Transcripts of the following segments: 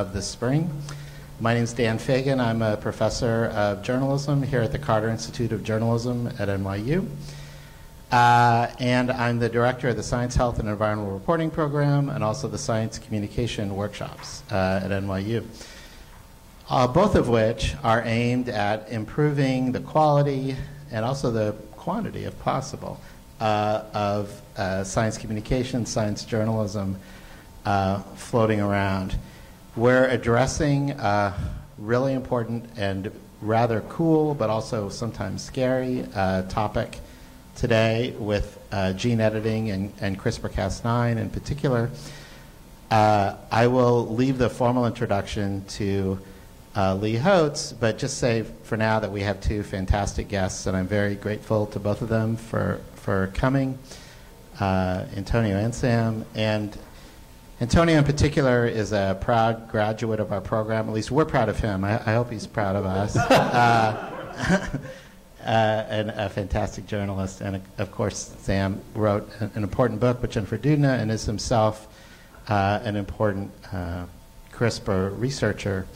of the spring. My name is Dan Fagin. I'm a professor of journalism here at the Carter Institute of Journalism at NYU. Uh, and I'm the director of the Science, Health, and Environmental Reporting Program and also the Science Communication Workshops uh, at NYU. Uh, both of which are aimed at improving the quality and also the quantity, if possible, uh, of uh, science communication, science journalism uh, floating around. We're addressing a really important and rather cool, but also sometimes scary uh, topic today with uh, gene editing and, and CRISPR-Cas9 in particular. Uh, I will leave the formal introduction to uh, Lee Hotz, but just say for now that we have two fantastic guests, and I'm very grateful to both of them for, for coming, uh, Antonio and Sam. And Antonio, in particular, is a proud graduate of our program. At least we're proud of him. I, I hope he's proud of us. uh, uh, and a fantastic journalist. And of course, Sam wrote an important book with Jennifer Doudna and is himself uh, an important uh, CRISPR researcher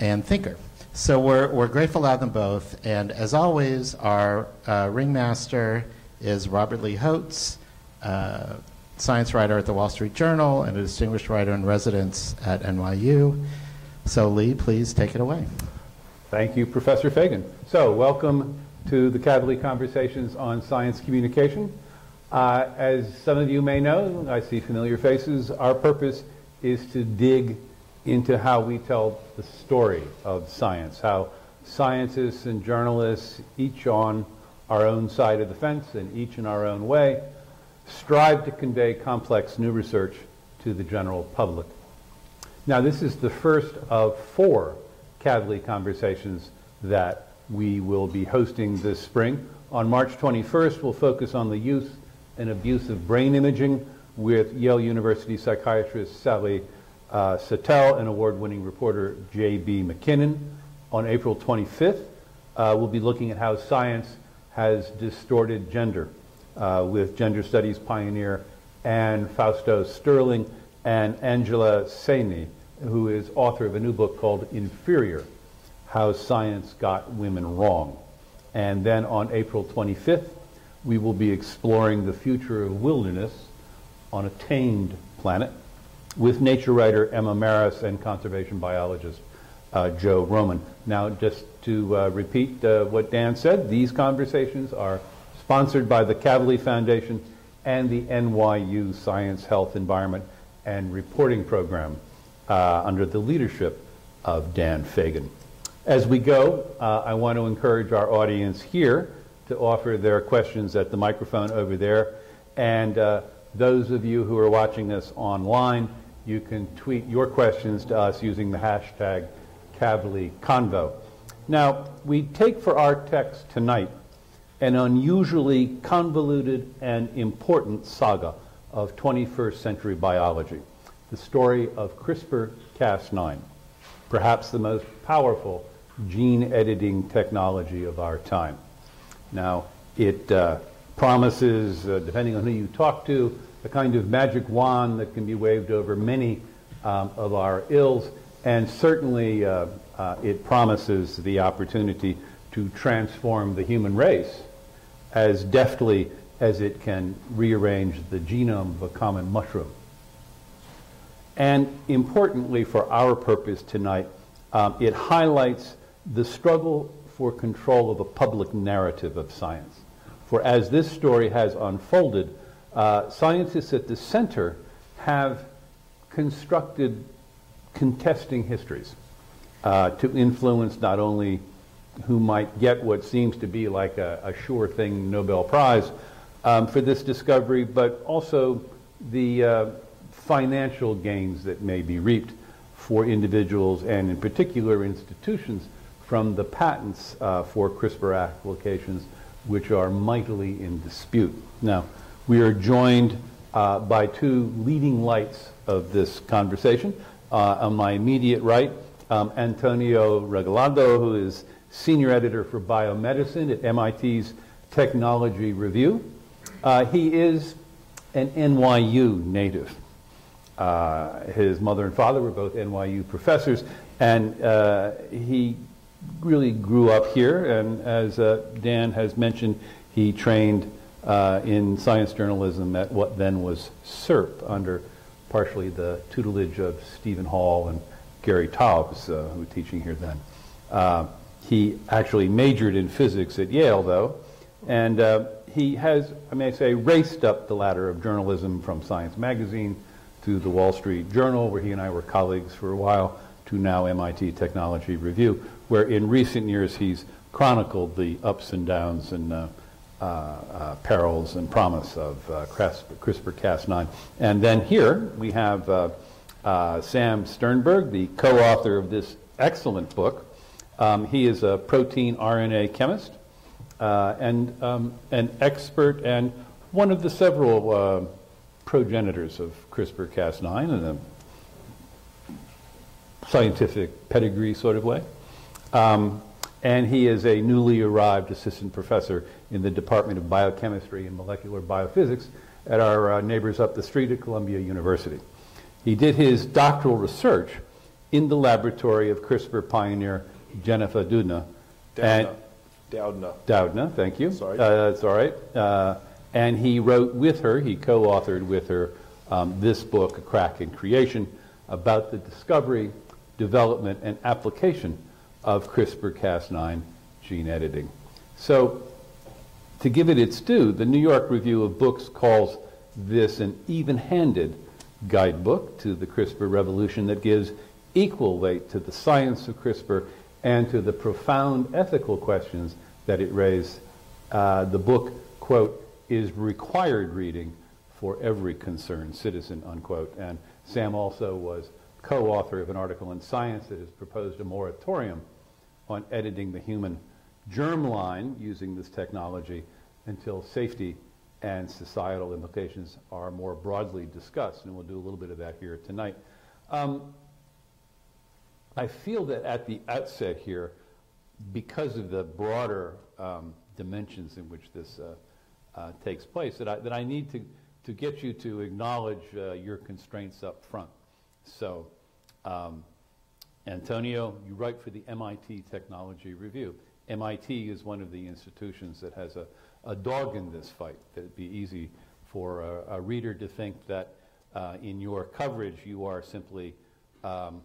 and thinker. So we're, we're grateful to have them both. And as always, our uh, ringmaster is Robert Lee Hotz. Science writer at the Wall Street Journal and a distinguished writer in residence at NYU. So, Lee, please take it away. Thank you, Professor Fagin. So, welcome to the Kavli Conversations on Science Communication. Uh, as some of you may know, I see familiar faces. Our purpose is to dig into how we tell the story of science, how scientists and journalists, each on our own side of the fence and each in our own way, strive to convey complex new research to the general public. Now, this is the first of four Kavli conversations that we will be hosting this spring. On March 21st, we'll focus on the use and abuse of brain imaging with Yale University psychiatrist Sally uh, Satel and award-winning reporter J.B. MacKinnon. On April 25th, uh, we'll be looking at how science has distorted gender uh, with gender studies pioneer Anne Fausto Sterling and Angela Saini, who is author of a new book called Inferior How Science Got Women Wrong. And then on April 25th, we will be exploring the future of wilderness on a tamed planet with nature writer Emma Marris and conservation biologist uh, Joe Roman. Now, just to uh, repeat uh, what Dan said, these conversations are sponsored by the Kavli Foundation and the NYU Science, Health, Environment, and Reporting Program uh, under the leadership of Dan Fagin. As we go, uh, I want to encourage our audience here to offer their questions at the microphone over there. And uh, those of you who are watching us online, you can tweet your questions to us using the hashtag KavliConvo. Now, we take for our text tonight an unusually convoluted and important saga of 21st century biology, the story of CRISPR-Cas9, perhaps the most powerful gene editing technology of our time. Now, it uh, promises, uh, depending on who you talk to, a kind of magic wand that can be waved over many um, of our ills, and certainly uh, uh it promises the opportunity to transform the human race as deftly as it can rearrange the genome of a common mushroom. And importantly for our purpose tonight, um, it highlights the struggle for control of a public narrative of science. For as this story has unfolded, uh, scientists at the center have constructed contesting histories uh, to influence not only who might get what seems to be like a, a sure thing Nobel Prize um, for this discovery, but also the uh, financial gains that may be reaped for individuals and, in particular, institutions from the patents uh, for CRISPR applications, which are mightily in dispute. Now, we are joined uh, by two leading lights of this conversation. Uh, on my immediate right, um, Antonio Regalado, who is senior editor for biomedicine at MIT's Technology Review. Uh, he is an NYU native. uh, his mother and father were both NYU professors, and uh, he really grew up here. And as uh, Dan has mentioned, he trained uh, in science journalism at what then was SHERP under partially the tutelage of Stephen Hall and Gary Taubes, uh, who were teaching here then. He actually majored in physics at Yale, though, and uh, he has, I may say, raced up the ladder of journalism from Science Magazine to the Wall Street Journal, where he and I were colleagues for a while, to now MIT Technology Review, where in recent years he's chronicled the ups and downs and uh, uh, uh, perils and promise of uh, CRISPR-Cas9. And then here we have uh, uh, Sam Sternberg, the co-author of this excellent book. Um, he is a protein RNA chemist and um, an expert and one of the several progenitors of CRISPR-Cas9 in a scientific pedigree sort of way. Um, and he is a newly arrived assistant professor in the Department of Biochemistry and Molecular Biophysics at our uh, neighbors up the street at Columbia University. He did his doctoral research in the laboratory of CRISPR pioneer Jennifer Doudna. Doudna. Doudna. Doudna, thank you. Sorry. Uh, that's all right. Uh, and he wrote with her, he co-authored with her um, this book, A Crack in Creation, about the discovery, development, and application of CRISPR-Cas9 gene editing. So to give it its due, the New York Review of Books calls this an even-handed guidebook to the CRISPR revolution that gives equal weight to the science of CRISPR and to the profound ethical questions that it raised. Uh, the book, quote, is required reading for every concerned citizen, unquote. And Sam also was co-author of an article in Science that has proposed a moratorium on editing the human germline using this technology until safety and societal implications are more broadly discussed, and we'll do a little bit of that here tonight. Um, I feel that at the outset here, because of the broader um, dimensions in which this uh, uh, takes place, that I, that I need to, to get you to acknowledge uh, your constraints up front. So, um, Antonio, you write for the MIT Technology Review. MIT is one of the institutions that has a, a dog in this fight. That it'd be easy for a, a reader to think that uh, in your coverage you are simply um,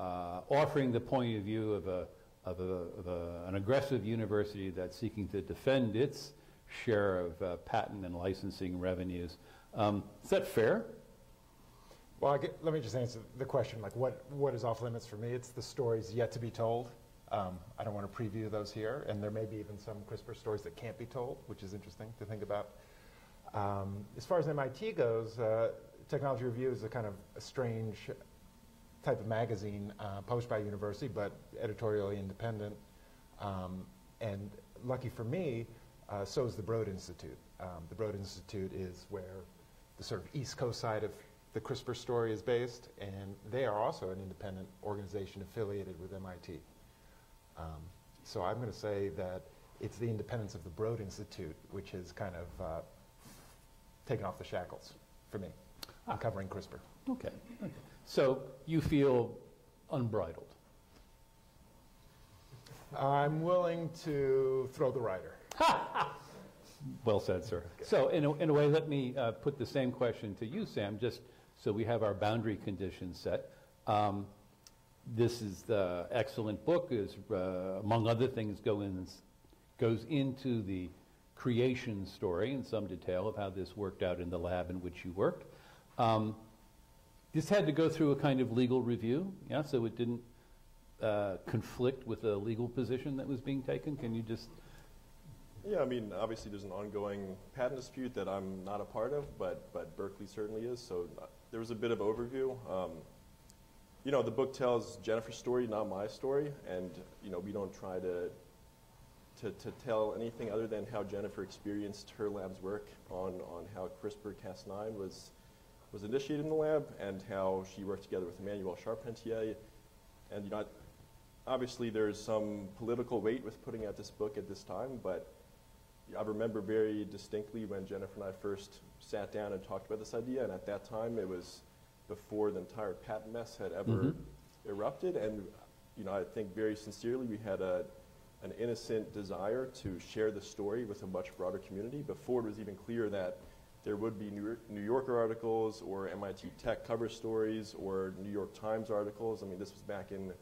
uh, offering the point of view of, a, of, a, of a, an aggressive university that's seeking to defend its share of uh, patent and licensing revenues. Um, is that fair? Well, get, let me just answer the question, like what, what is off limits for me? It's the stories yet to be told. Um, I don't want to preview those here, and there may be even some CRISPR stories that can't be told, which is interesting to think about. Um, as far as MIT goes, uh, Technology Review is a kind of a strange type of magazine uh, published by a university, but editorially independent. Um, and lucky for me, uh, so is the Broad Institute. Um, the Broad Institute is where the sort of East Coast side of the CRISPR story is based, and they are also an independent organization affiliated with MIT. Um, so I'm going to say that it's the independence of the Broad Institute which has kind of uh, taken off the shackles for me ah. covering CRISPR. Okay. okay. So you feel unbridled? I'm willing to throw the rider. well said, sir. Okay. So in a, in a way, let me uh, put the same question to you, Sam, just so we have our boundary conditions set. Um, this is the excellent book, is uh, among other things go in, goes into the creation story in some detail of how this worked out in the lab in which you worked. Um, this had to go through a kind of legal review, yeah, so it didn't uh, conflict with a legal position that was being taken. Can you just yeah, I mean, obviously there's an ongoing patent dispute that I'm not a part of, but, but Berkeley certainly is. So uh, there was a bit of overview. Um, you know, the book tells Jennifer's story, not my story, and you know, we don't try to, to, to tell anything other than how Jennifer experienced her lab's work on, on how CRISPR-Cas9 was, was initiated in the lab and how she worked together with Emmanuelle Charpentier. And you know, obviously there's some political weight with putting out this book at this time, but I remember very distinctly when Jennifer and I first sat down and talked about this idea, and at that time it was before the entire patent mess had ever mm-hmm. erupted. And, you know, I think very sincerely we had a, an innocent desire to share the story with a much broader community before it was even clear that there would be New, Yorker articles or MIT Tech cover stories or New York Times articles. I mean, this was back in,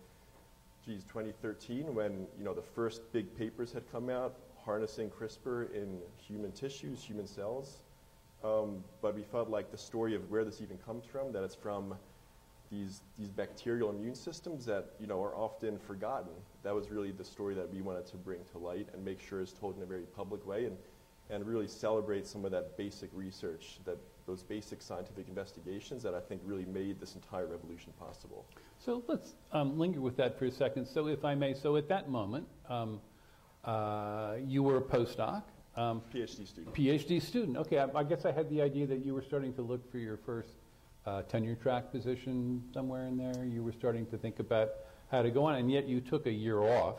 geez, 2013 when, you know, the first big papers had come out harnessing CRISPR in human tissues, human cells. Um, but we felt like the story of where this even comes from, that it's from these, these bacterial immune systems that you know, are often forgotten. That was really the story that we wanted to bring to light and make sure is told in a very public way and, and really celebrate some of that basic research, that, those basic scientific investigations that I think really made this entire revolution possible. So let's um, linger with that for a second. So if I may, so at that moment, um, uh, you were a postdoc. Um, PhD student. PhD student. Okay, I, I guess I had the idea that you were starting to look for your first uh, tenure track position somewhere in there. You were starting to think about how to go on, and yet you took a year off,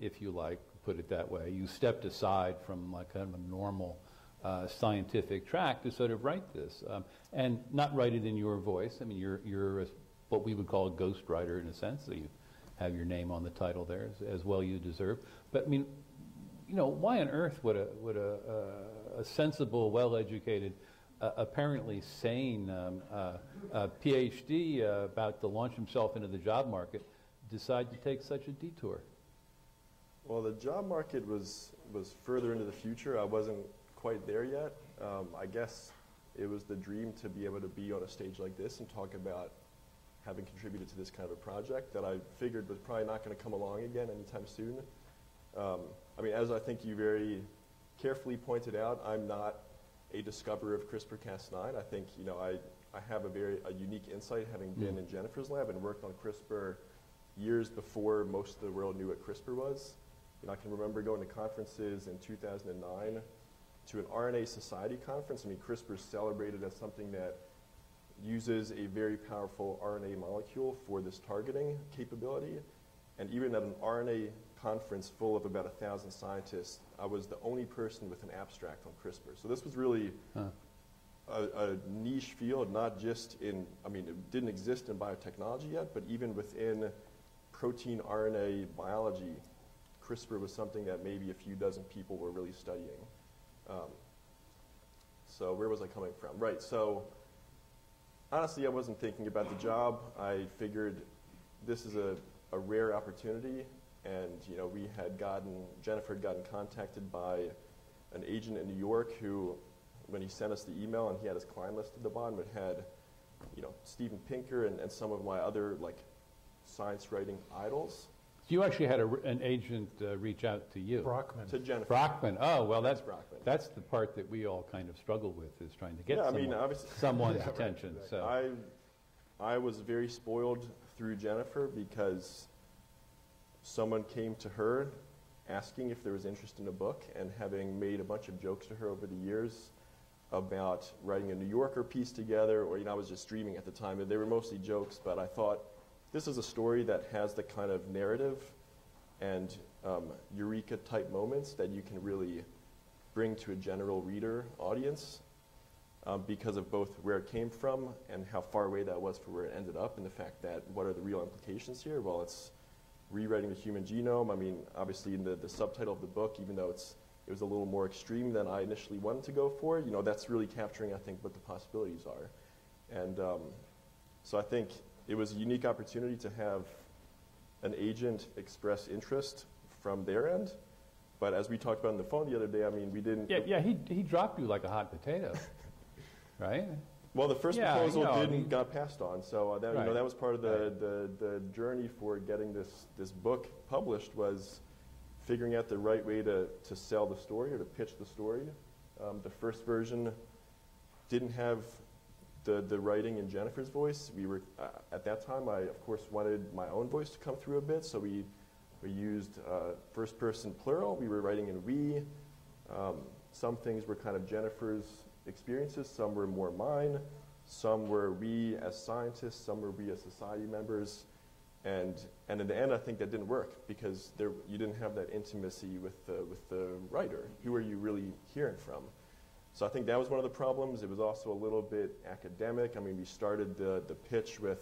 if you like, put it that way. You stepped aside from like kind of a normal uh, scientific track to sort of write this, um, and not write it in your voice. I mean, you're you're a, what we would call a ghostwriter in a sense. So you have your name on the title there as, as well you deserve. But I mean, you know, why on earth would a would a, a, a sensible, well-educated, uh, apparently sane um, uh, uh, PhD uh, about to launch himself into the job market decide to take such a detour? Well, the job market was, was further into the future. I wasn't quite there yet. Um, I guess it was the dream to be able to be on a stage like this and talk about having contributed to this kind of a project that I figured was probably not going to come along again anytime soon. Um, I mean, as I think you very carefully pointed out, I'm not a discoverer of CRISPR-Cas9. I think, you know, I, I have a very a unique insight having been in Jennifer's lab and worked on CRISPR years before most of the world knew what CRISPR was. You know, I can remember going to conferences in 2009 to an RNA Society conference. I mean, CRISPR is celebrated as something that uses a very powerful RNA molecule for this targeting capability. And even at an RNA conference full of about a thousand scientists, I was the only person with an abstract on CRISPR. So this was really Huh. a, a niche field, not just in, I mean, it didn't exist in biotechnology yet, but even within protein RNA biology, CRISPR was something that maybe a few dozen people were really studying. Um, so where was I coming from? Right, so honestly, I wasn't thinking about the job. I figured this is a, a rare opportunity, and you know, we had gotten, Jennifer had gotten contacted by an agent in New York who, when he sent us the email and he had his client list at the bottom, it had, you know, Steven Pinker and, and some of my other like science writing idols You actually had a, an agent uh, reach out to you. Brockman. to Jennifer. Brockman. Oh, well, that's, That's Brockman. that's the part that we all kind of struggle with is trying to get Yeah, I mean, obviously- someone's Yeah, right, attention. So. I, I was very spoiled through Jennifer because someone came to her asking if there was interest in a book and having made a bunch of jokes to her over the years about writing a New Yorker piece together, or, you know, I was just dreaming at the time. and They were mostly jokes, but I thought this is a story that has the kind of narrative and um, eureka type moments that you can really bring to a general reader audience um, because of both where it came from and how far away that was from where it ended up, and the fact that what are the real implications here? Well, it's rewriting the human genome. I mean, obviously, in the, the subtitle of the book, even though it's it was a little more extreme than I initially wanted to go for, you know, that's really capturing, I think, what the possibilities are. And um, so I think it was a unique opportunity to have an agent express interest from their end. But as we talked about on the phone the other day, I mean, we didn't. yeah, yeah, he, he dropped you like a hot potato, right? Well, the first Yeah, proposal you know, didn't got passed on, so uh, that you know that was part of the, Right. the, the journey for getting this this book published was figuring out the right way to, to sell the story or to pitch the story. Um, the first version didn't have the, the writing in Jennifer's voice. We were uh, at that time. I of course wanted my own voice to come through a bit, so we we used uh, first person plural. We were writing in we. Um, some things were kind of Jennifer's experiences. Some were more mine. Some were we as scientists. Some were we as society members. And and in the end, I think that didn't work because there you didn't have that intimacy with the with the writer. Who are you really hearing from? So I think that was one of the problems. It was also a little bit academic. I mean, we started the, the pitch with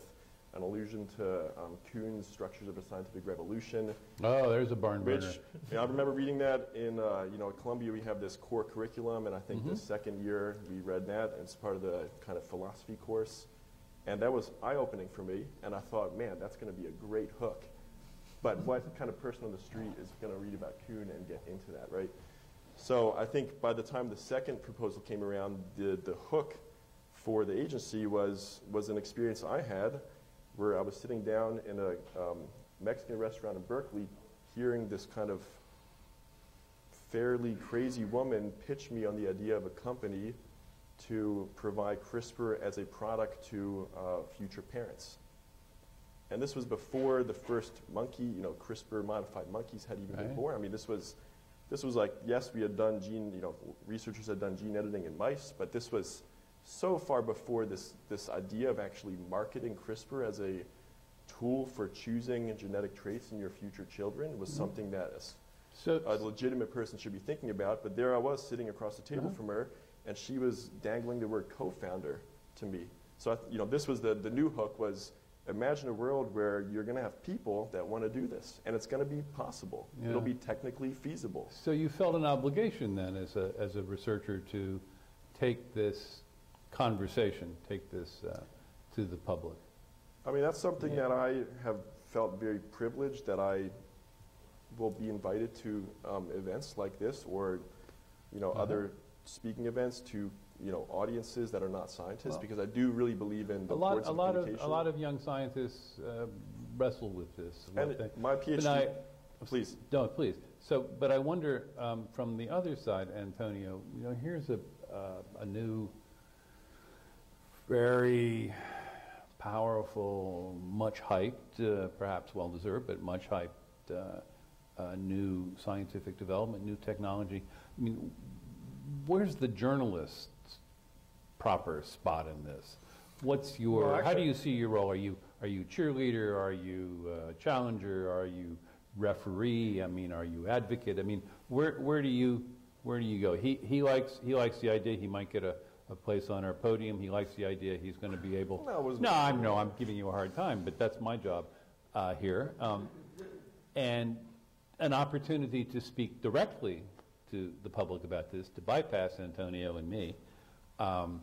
an allusion to um, Kuhn's Structures of a Scientific Revolution, Oh, there's a barn burner. which you know, I remember reading that in, uh, you know, at Columbia we have this core curriculum, and I think the second year we read that, and it's part of the kind of philosophy course. And that was eye-opening for me, and I thought, man, that's going to be a great hook. But what kind of person on the street is going to read about Kuhn and get into that, right? So I think by the time the second proposal came around, the, the hook for the agency was, was an experience I had where I was sitting down in a um, Mexican restaurant in Berkeley hearing this kind of fairly crazy woman pitch me on the idea of a company to provide CRISPR as a product to uh, future parents. And this was before the first monkey, you know, CRISPR modified monkeys had even been born. I mean, this was, this was like, yes, we had done gene, you know, researchers had done gene editing in mice, but this was so far before this, this idea of actually marketing CRISPR as a tool for choosing genetic traits in your future children was something that a So, a legitimate person should be thinking about. But there I was sitting across the table Uh-huh. from her, and she was dangling the word co-founder to me. So I, th- you know, this was the the new hook was imagine a world where you're going to have people that want to do this, and it's going to be possible. Yeah. It'll be technically feasible. so you felt an obligation then as a, as a researcher to take this conversation, take this uh, to the public. I mean, that's something Yeah. that I have felt very privileged that I will be invited to um, events like this or, you know, Uh-huh. other speaking events to, you know, audiences that are not scientists Well, because I do really believe in the A lot, a of lot of, a lot of young scientists uh, wrestle with this. And my PhD, I- please. No, please. So, but I wonder, um, from the other side, Antonio, you know, here's a, uh, a new, very powerful, much hyped, uh, perhaps well-deserved, but much hyped, uh, uh, new scientific development, new technology. I mean, where's the journalist's proper spot in this? What's your, Well, how do you see your role? Are you, are you cheerleader? Are you uh, challenger? Are you referee? I mean, are you advocate? I mean, where, where do you, where do you go? He, he likes, he likes the idea he might get a, a place on our podium. He likes the idea he's going to be able. No, no, I'm, no, I'm giving you a hard time, but that's my job uh, here. Um, and an opportunity to speak directly to the public about this, to bypass Antonio and me. Um,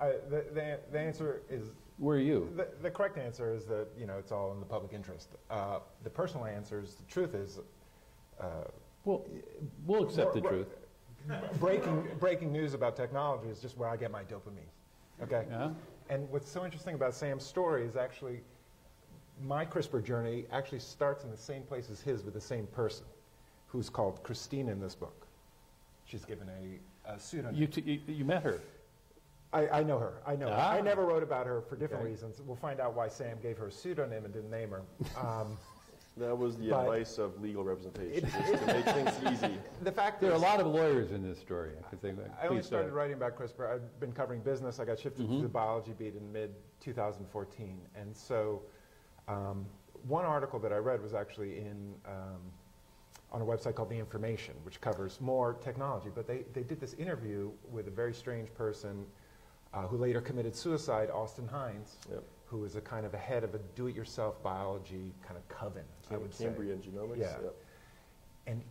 I, the, the, the answer is where are you? The, the correct answer is that you know it's all in the public interest. Uh, the personal answer is the truth is uh, Well, we'll accept the truth. breaking breaking news about technology is just where I get my dopamine. Okay. Yeah. And what's so interesting about Sam's story is actually my CRISPR journey actually starts in the same place as his with the same person, who's called Christine in this book. She's given a, a pseudonym. You, t- you, you met her. I, I know her. I know her. Ah. I never wrote about her for different Okay. reasons. We'll find out why Sam gave her a pseudonym and didn't name her. Um, That was the advice of legal representation, It- is to make things easy. the fact There are a lot of lawyers in this story. I could think. I only please, started writing about CRISPR. I've been covering business. I got shifted to the biology beat in mid 2014, and so um, one article that I read was actually in um, on a website called The Information, which covers more technology. But they, they did this interview with a very strange person uh, who later committed suicide, Austen Heinz, Yep. who was a kind of a head of a do-it-yourself biology kind of coven, I would say. Cambrian genomics. Yeah. yep. And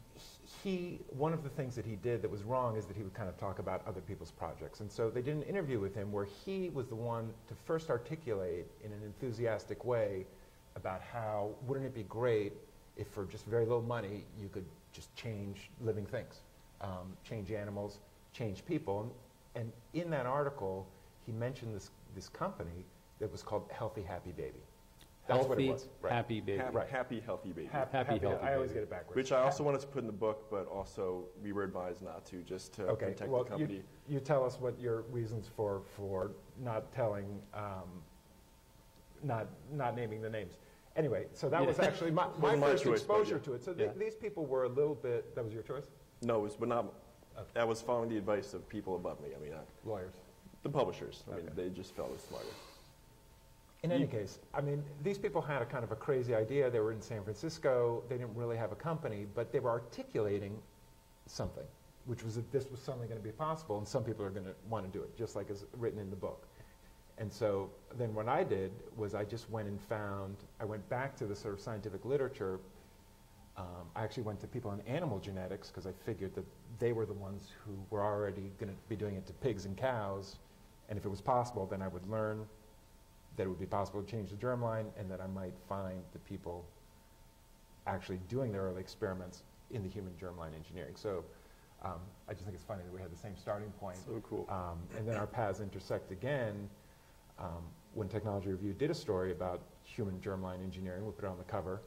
he, one of the things that he did that was wrong is that he would kind of talk about other people's projects. And so they did an interview with him where he was the one to first articulate in an enthusiastic way about how wouldn't it be great if for just very little money you could just change living things, um, change animals, change people. And, and in that article, he mentioned this, this company that was called Healthy Happy Baby. That's healthy, what it was. Right. happy baby. Happy, Right. happy, healthy baby. Hap- Happy, healthy I always baby. get it backwards. Which I also wanted to put in the book, but also we were advised not to, just to Okay, protect well, the company. you, you tell us what your reasons for, for not telling, um, not, not naming the names. Anyway, so that was actually my, my my first choice, exposure yeah. to it. So th- Yeah. these people were a little bit, that was your choice? No, it was, but not. That was following the advice of people above me. I mean, I, Lawyers. the publishers. I mean, they just felt it was smarter. In any case, I mean, these people had a kind of a crazy idea. They were in San Francisco. They didn't really have a company, but they were articulating something. which was that this was suddenly going to be possible, and some people are going to want to do it, just like is written in the book. And so then what I did was I just went and found, I went back to the sort of scientific literature. Um, I actually went to people in animal genetics because I figured that they were the ones who were already going to be doing it to pigs and cows. And if it was possible, then I would learn that it would be possible to change the germline and that I might find the people actually doing their early experiments in the human germline engineering. So um, I just think it's funny that we had the same starting point. So cool. Um, and then our paths intersect again um, when Technology Review did a story about human germline engineering. We put it on the cover.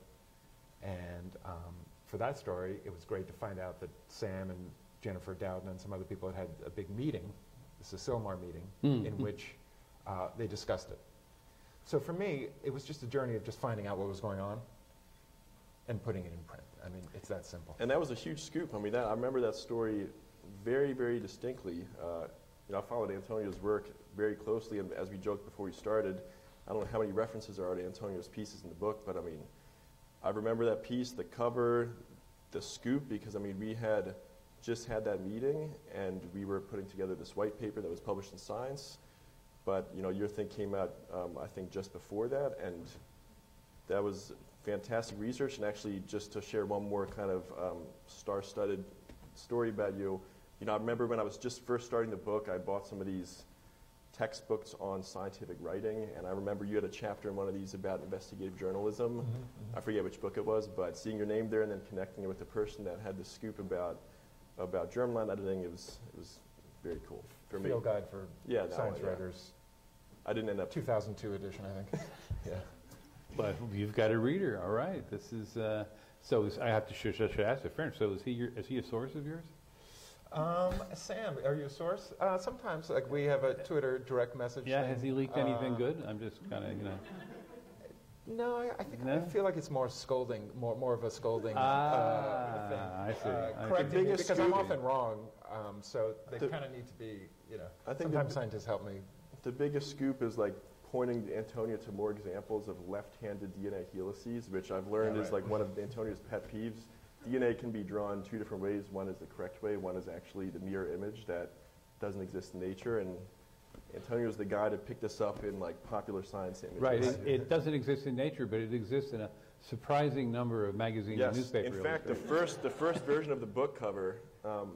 And um, for that story, it was great to find out that Sam and Jennifer Doudna and some other people had had a big meeting, This the Silmar meeting, Hmm. in which uh, they discussed it. So for me, it was just a journey of just finding out what was going on and putting it in print. I mean, it's that simple. And that was a huge scoop. I mean, that, I remember that story very, very distinctly. Uh, you know, I followed Antonio's work very closely, and as we joked before we started, I don't know how many references there are to Antonio's pieces in the book, but I mean, I remember that piece, the cover, the scoop, because I mean, we had just had that meeting, and we were putting together this white paper that was published in Science. But you know, your thing came out, um, I think, just before that, and that was fantastic research. And actually, just to share one more kind of um, star-studded story about you, you know, I remember when I was just first starting the book, I bought some of these textbooks on scientific writing, and I remember you had a chapter in one of these about investigative journalism. I forget which book it was, but seeing your name there and then connecting it with the person that had the scoop about about germline editing, it was it was very cool for me. Field Guide for Yeah, Science one, yeah. Writers, I didn't end up 2002 edition, I think. yeah. But you've got a reader, all right. This is, uh, so is, I have to, should, should ask a friend, so is he, your, is he a source of yours? Um, Sam, are you a source? Uh, sometimes, like we have a Twitter direct message. Yeah, thing. has he leaked anything Uh, good? I'm just kind of, you know. No, I, I think I feel like it's more scolding, more more of a scolding. Ah, uh, thing. I see, Uh, I see. correcting me biggest because I'm often wrong, um, so they The- kind of need to be, you know. I think the- sometimes scientists help me. The biggest scoop is like pointing Antonio to more examples of left-handed DNA helices, which I've learned Yeah, is like one of Antonio's pet peeves. DNA can be drawn two different ways. One is the correct way. One is actually the mirror image that doesn't exist in nature. And Antonio's the guy to pick this up in like popular science images. Right, it, it doesn't exist in nature, but it exists in a surprising number of magazine and Yes. newspaper In fact, the first the first version of the book cover, um,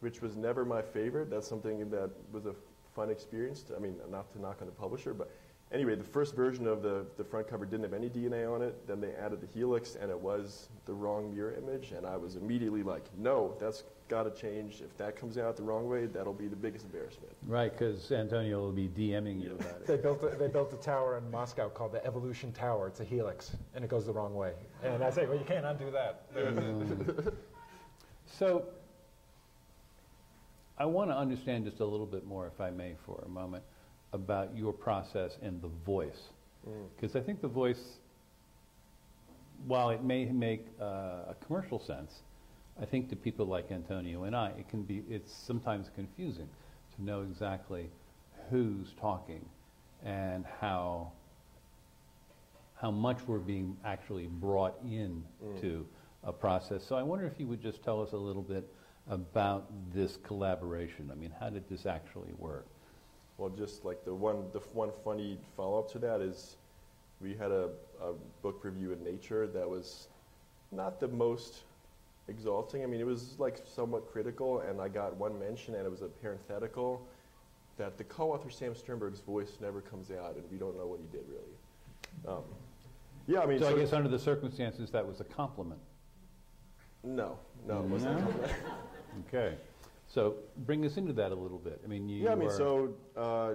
which was never my favorite. That's something that was a fun experience. To, I mean, not to knock on the publisher, but anyway, the first version of the the front cover didn't have any DNA on it. Then they added the helix, and it was the wrong mirror image. And I was immediately like, no, that's got to change. If that comes out the wrong way, that'll be the biggest embarrassment. Right, because Antonio will be DMing you about it. They built a, they built a tower in Moscow called the Evolution Tower. It's a helix, and it goes the wrong way. And I say, well, you can't undo that. Mm. So, I want to understand just a little bit more, if I may, for a moment, about your process and the voice. Because I think the voice, while it may make uh, a commercial sense, I think to people like Antonio and I, it can be, it's sometimes confusing to know exactly who's talking and how how much we're being actually brought in to a process. So I wonder if you would just tell us a little bit about this collaboration. I mean, how did this actually work? Well, just like the one, the one funny follow-up to that is, we had a, a book review in Nature that was not the most exalting. I mean, it was like somewhat critical, and I got one mention, and it was a parenthetical that the co-author Sam Sternberg's voice never comes out, and we don't know what he did really. Um, yeah, I mean, So I guess under the circumstances, that was a compliment. no, no, it wasn't. No? Okay. So bring us into that a little bit. I mean, you Yeah, I mean, so uh,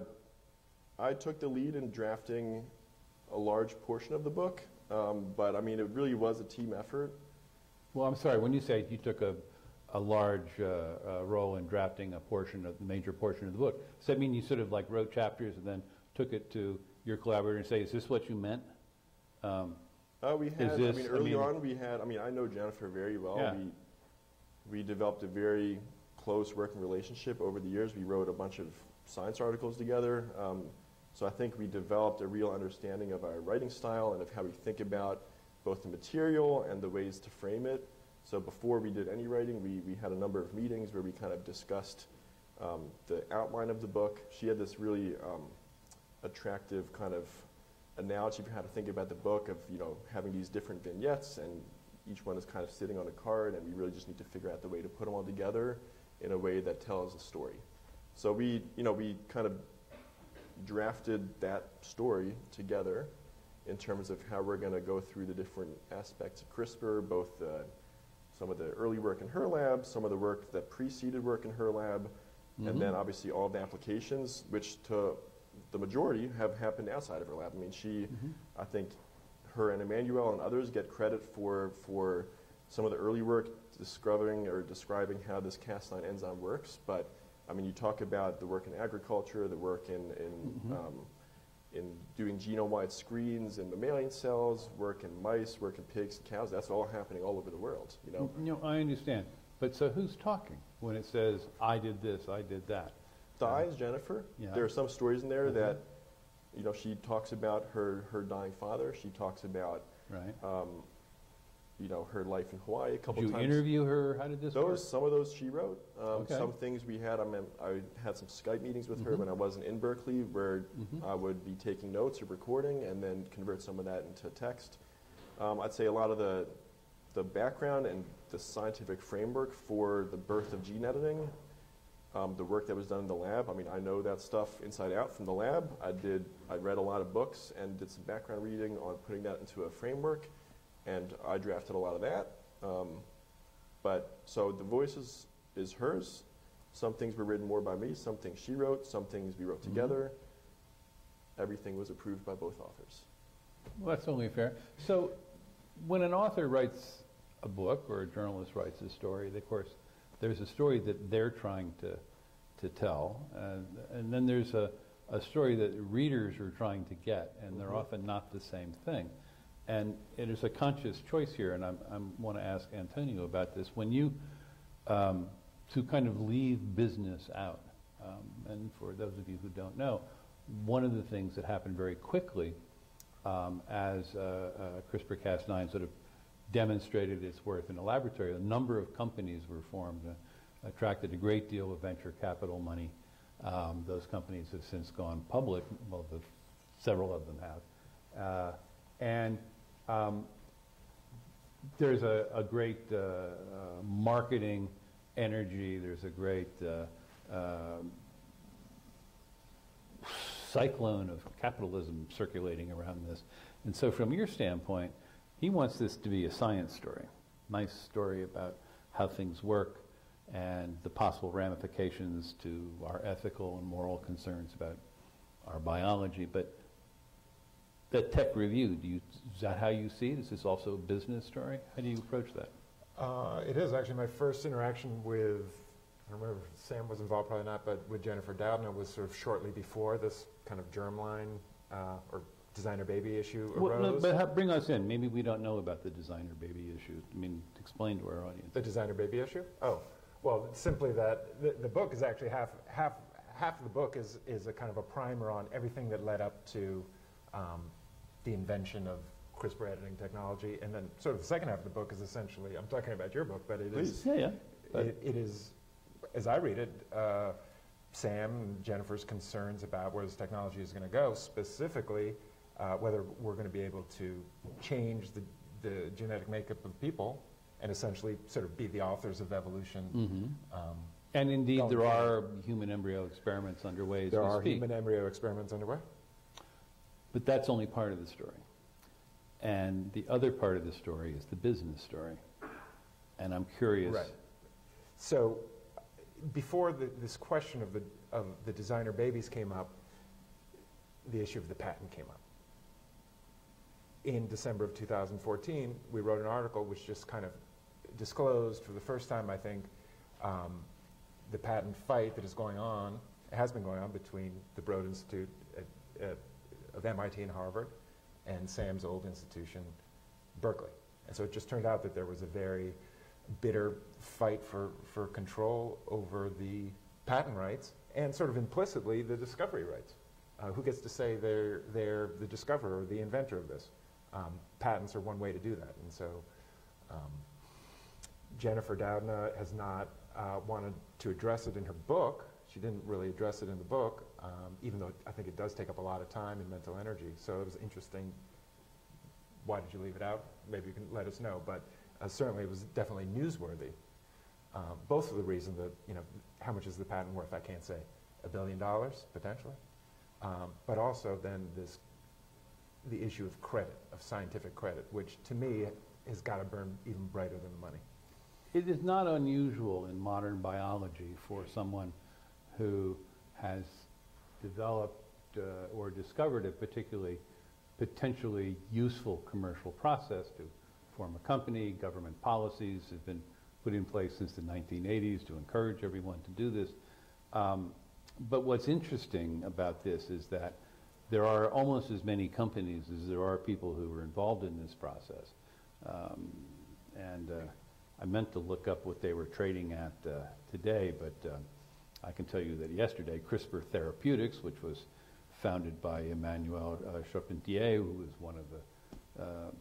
I took the lead in drafting a large portion of the book, um, but I mean, it really was a team effort. Well, I'm sorry, when you say you took a, a large uh, uh, role in drafting a portion of, the major portion of the book, does that mean you sort of like wrote chapters and then took it to your collaborator and say, is this what you meant? Um, Uh, we had, I this- mean, I early mean- on, we had, I mean, I know Jennifer very well. Yeah. We, we developed a very close working relationship over the years. We wrote a bunch of science articles together. Um, so I think we developed a real understanding of our writing style and of how we think about both the material and the ways to frame it. So before we did any writing, we, we had a number of meetings where we kind of discussed um, the outline of the book. She had this really um, attractive kind of analogy for how to think about the book of you know having these different vignettes and each one is kind of sitting on a card and we really just need to figure out the way to put them all together in a way that tells a story. So we you know we kind of drafted that story together in terms of how we're going to go through the different aspects of CRISPR, both uh, some of the early work in her lab, some of the work that preceded work in her lab, and then obviously all the applications, which to the majority have happened outside of her lab. I mean, she, I think, her and Emmanuelle and others get credit for for some of the early work discovering or describing how this Cas9 enzyme works. But I mean, you talk about the work in agriculture, the work in in um, in doing genome-wide screens in mammalian cells, work in mice, work in pigs and cows. That's all happening all over the world. You know. You know, I understand. But so who's talking when it says, I did this, I did that? Di is Jennifer. Yeah. There are some stories in there Mhm. that, you know, she talks about her, her dying father. She talks about, Right? um, you know, her life in Hawaii a couple Did you times. interview her? How did this work? Those, some of those she wrote. Um, Okay. Some things we had, I, mean, I had some Skype meetings with her Mhm. when I wasn't in Berkeley where Mhm. I would be taking notes or recording and then convert some of that into text. Um, I'd say a lot of the, the background and the scientific framework for the birth of gene editing, um, the work that was done in the lab. I mean, I know that stuff inside out from the lab. I did. I read a lot of books and did some background reading on putting that into a framework, and I drafted a lot of that. Um, but so the voice is, is hers. Some things were written more by me. Some things she wrote. Some things we wrote Mhm. together. Everything was approved by both authors. Well, that's only fair. So, when an author writes a book or a journalist writes a story, of course, there's a story that they're trying to, to tell, and, and then there's a, a story that readers are trying to get, and they're Mhm. often not the same thing. And it is a conscious choice here, and I want to ask Antonio about this. When you, um, to kind of leave business out, um, and for those of you who don't know, one of the things that happened very quickly um, as uh, uh, CRISPR-Cas9 sort of demonstrated its worth in a laboratory, a number of companies were formed, uh, attracted a great deal of venture capital money. Um, those companies have since gone public, well, the, several of them have. Uh, and um, there's a, a great uh, uh, marketing energy, there's a great uh, um, cyclone of capitalism circulating around this. And so, from your standpoint, he wants this to be a science story, nice story about how things work and the possible ramifications to our ethical and moral concerns about our biology. But that tech review, do you, is that how you see it? Is this also a business story? How do you approach that? Uh, it is actually my first interaction with, I don't remember if Sam was involved, probably not, but with Jennifer Doudna was sort of shortly before this kind of germline uh, or designer baby issue Well, no, arose. but ha- bring us in. Maybe we don't know about the designer baby issue. I mean, explain to our audience. The designer baby issue? Oh, well, simply that the, the book is actually half, half, half of the book is, is a kind of a primer on everything that led up to um, the invention of CRISPR editing technology. And then sort of the second half of the book is essentially, I'm talking about your book, but it is, Please. Yeah, yeah. But- it, it is, as I read it, uh, Sam and Jennifer's concerns about where this technology is going to go, specifically uh, whether we're going to be able to change the, the genetic makeup of people and essentially sort of be the authors of evolution. Mhm. Um, And indeed, there are human embryo experiments underway there are speak. human embryo experiments underway. But that's only part of the story. And the other part of the story is the business story. And I'm curious. Right. So before the, this question of the, of the designer babies came up, the issue of the patent came up. In December of 2014, we wrote an article which just kind of disclosed for the first time, I think, um, the patent fight that is going on, has been going on between the Broad Institute at, at, of MIT and Harvard and Sam's old institution, Berkeley. And so it just turned out that there was a very bitter fight for, for control over the patent rights and sort of implicitly the discovery rights. Uh, who gets to say they're, they're the discoverer or the inventor of this? Um, patents are one way to do that. And so um, Jennifer Doudna has not uh, wanted to address it in her book. She didn't really address it in the book, um, even though I think it does take up a lot of time and mental energy. So it was interesting. Why did you leave it out? Maybe you can let us know. But uh, certainly it was definitely newsworthy. Um, both for the reason that, you know, how much is the patent worth? I can't say. A billion dollars, potentially. Um, but also then this, the issue of credit, of scientific credit, which to me has got to burn even brighter than the money. It is not unusual in modern biology for someone who has developed uh, or discovered a particularly potentially useful commercial process to form a company. Government policies have been put in place since the 1980s to encourage everyone to do this. Um, but what's interesting about this is that there are almost as many companies as there are people who are involved in this process. Um, and uh, I meant to look up what they were trading at uh, today, but uh, I can tell you that yesterday, CRISPR Therapeutics, which was founded by Emmanuelle uh, Charpentier, who was one of the uh,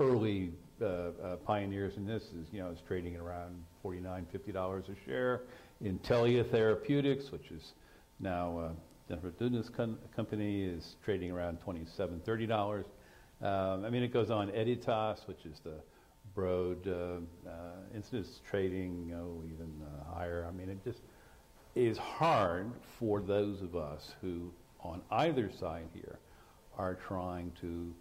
early uh, uh, pioneers in this, is you know is trading at around $49, $50 a share. Intellia Therapeutics, which is now uh, Doudna's com- company, is trading around 27 30 dollars. Um, I mean, it goes on. Editas, which is the Broad uh, uh, trading, you know, even uh, higher. I mean, it just is hard for those of us who, on either side here, are trying to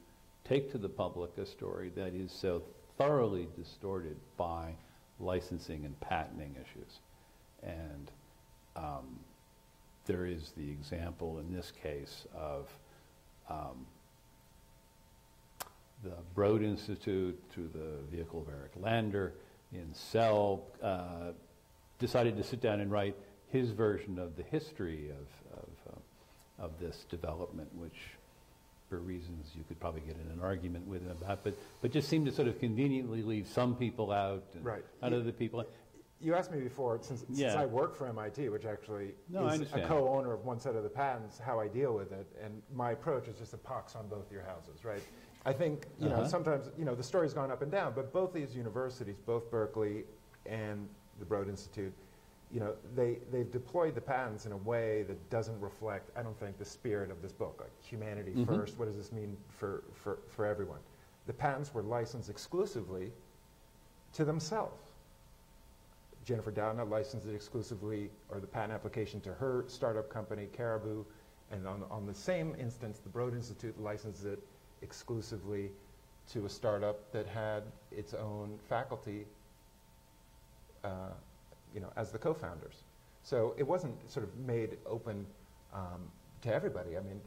take to the public a story that is so thoroughly distorted by licensing and patenting issues. And um, there is the example in this case of um, the Broad Institute, through the vehicle of Eric Lander in Cell, uh, decided to sit down and write his version of the history of, of, uh, of this development, which for reasons you could probably get in an argument with him about, but, but just seemed to sort of conveniently leave some people out and Right. other people. You asked me before, since, since Yeah. I work for MIT, which actually No, is a co-owner of one set of the patents, how I deal with it, and my approach is just a pox on both your houses, right? I think, you know, Uh-huh. sometimes, you know, the story's gone up and down, but both these universities, both Berkeley and the Broad Institute, you know, they, they've deployed the patents in a way that doesn't reflect, I don't think, the spirit of this book, like humanity Mm-hmm. first, what does this mean for, for, for everyone? The patents were licensed exclusively to themselves. Jennifer Doudna licensed it exclusively, or the patent application to her startup company, Caribou, and on, on the same instance, the Broad Institute licensed it exclusively to a startup that had its own faculty, uh, you know, as the co-founders. So it wasn't sort of made open um, to everybody. I mean,